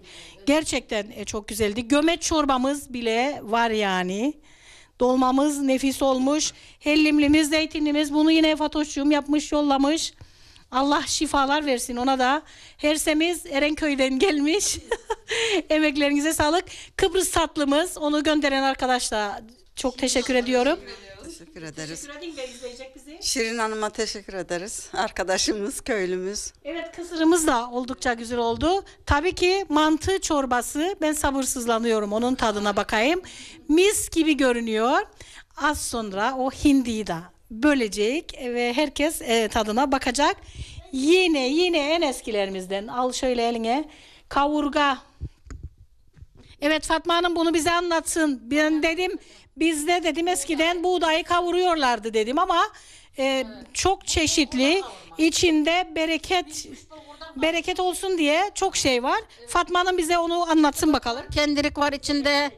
Gerçekten e, çok güzeldi. Gömet çorbamız bile var yani. Dolmamız nefis olmuş. Hellimlimiz, zeytinimiz bunu yine Fatoş'cum yapmış, yollamış. Allah şifalar versin ona da. Hersemiz Erenköy'den gelmiş. Emeklerinize sağlık. Kıbrıs tatlımız onu gönderen arkadaşla çok teşekkür ediyorum.
teşekkür ederiz.
Teşekkür edin ve izleyecek bizi.
Şirin Hanım'a teşekkür ederiz. Arkadaşımız, köylümüz.
Evet kısırımız da oldukça güzel oldu. Tabii ki mantı çorbası ben sabırsızlanıyorum onun tadına bakayım. Mis gibi görünüyor. Az sonra o hindiyi de bölecek ve herkes e, tadına bakacak. Yine yine en eskilerimizden al şöyle eline kavurga. Evet Fatma Hanım bunu bize anlatsın. Ben dedim bizde dedim eskiden buğdayı kavuruyorlardı dedim ama e, çok çeşitli içinde bereket bereket olsun diye çok şey var. Fatma Hanım bize onu anlatsın bakalım.
Kendirik var içinde,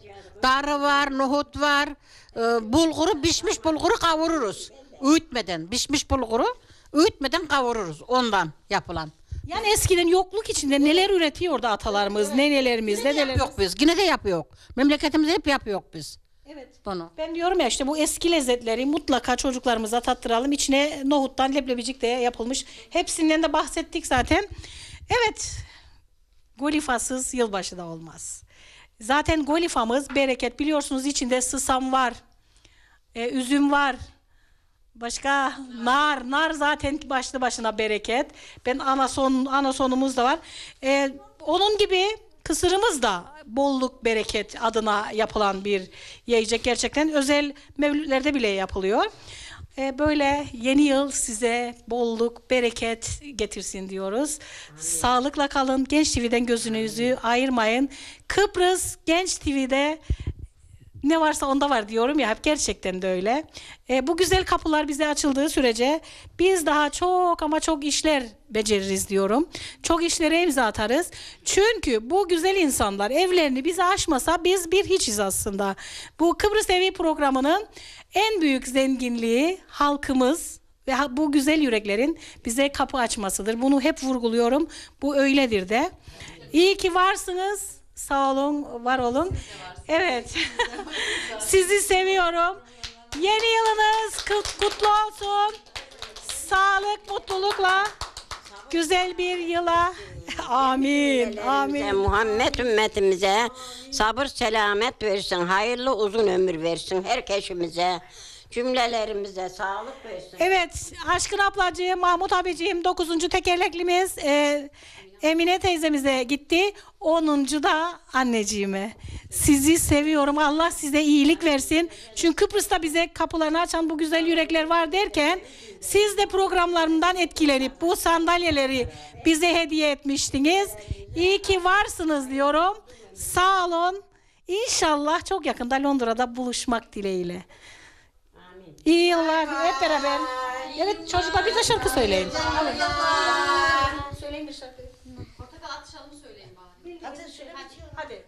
darı var, nohut var, e, bulguru, pişmiş bulguru kavururuz. Öğütmeden, pişmiş bulguru öğütmeden kavururuz ondan yapılan.
Yani eskiden yokluk içinde neler üretiyordu atalarımız, nenelerimiz, dedelerimiz.
Yok biz, yine de yapıyor. Memleketimizde hep yapıyor biz.
Evet.
Bunu.
Ben diyorum ya işte bu eski lezzetleri mutlaka çocuklarımıza tattıralım. İçine nohuttan leblebicik de yapılmış. Hepsinden de bahsettik zaten. Evet. Golifasız yılbaşı da olmaz. Zaten golifamız bereket biliyorsunuz içinde sısam var. e, üzüm var. Başka nar, nar zaten başlı başına bereket. Ben anason, anasonumuz da var. E, onun gibi kısırımız da bolluk bereket adına yapılan bir yiyecek gerçekten özel mevlütlerde bile yapılıyor. E, böyle yeni yıl size bolluk, bereket getirsin diyoruz. Sağlıkla kalın. Genç TV'den gözünüzü ayırmayın. Kıbrıs Genç TV'de ne varsa onda var diyorum ya hep gerçekten de öyle. E, bu güzel kapılar bize açıldığı sürece biz daha çok ama çok işler beceririz diyorum. Çok işlere imza atarız. Çünkü bu güzel insanlar evlerini bize açmasa biz bir hiçiz aslında. Bu Kıbrıs Evi programının en büyük zenginliği halkımız ve bu güzel yüreklerin bize kapı açmasıdır. Bunu hep vurguluyorum. Bu öyledir de. İyi ki varsınız. Sağ olun, var olun. Evet. Sizi seviyorum. Yeni yılınız kut- kutlu olsun. Sağlık, mutlulukla güzel bir yıla. Amin. Amin.
Muhammed ümmetimize sabır selamet versin. Hayırlı uzun ömür versin herkesimize. Cümlelerimize sağlık versin.
Evet, Aşkın ablacığım, Mahmut abiciğim 9. tekerleklimiz e, Emine teyzemize gitti. 10. da anneciğime. Sizi seviyorum. Allah size iyilik versin. Çünkü Kıbrıs'ta bize kapılarını açan bu güzel yürekler var derken siz de programlarımdan etkilenip bu sandalyeleri bize hediye etmiştiniz. İyi ki varsınız diyorum. Sağ olun. İnşallah çok yakında Londra'da buluşmak dileğiyle. İyi yıllar hep beraber. Evet çocuklar bir de şarkı söyleyin. Söyleyin bir şarkı.
Atışalım.
Hadi.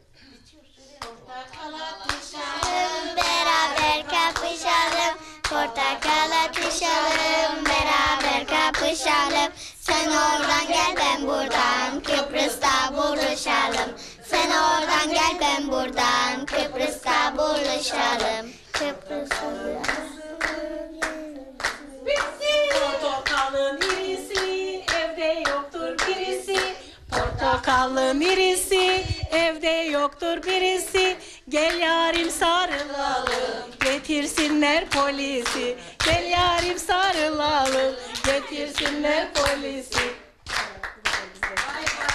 Beraber kapışalım, portakal atışalım, beraber kapışalım. Sen oradan gel ben buradan, Kıbrıs'ta buluşalım. Sen oradan gel ben buradan, Kıbrıs'ta buluşalım. Kıbrıs'ta
Portakalın irisi evde yoktur birisi. Portakalın irisi evde yoktur birisi. Gel yarim sarılalım getirsinler polisi. Gel yarim sarılalım getirsinler polisi.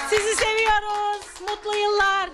Sizi seviyoruz. Mutlu yıllar.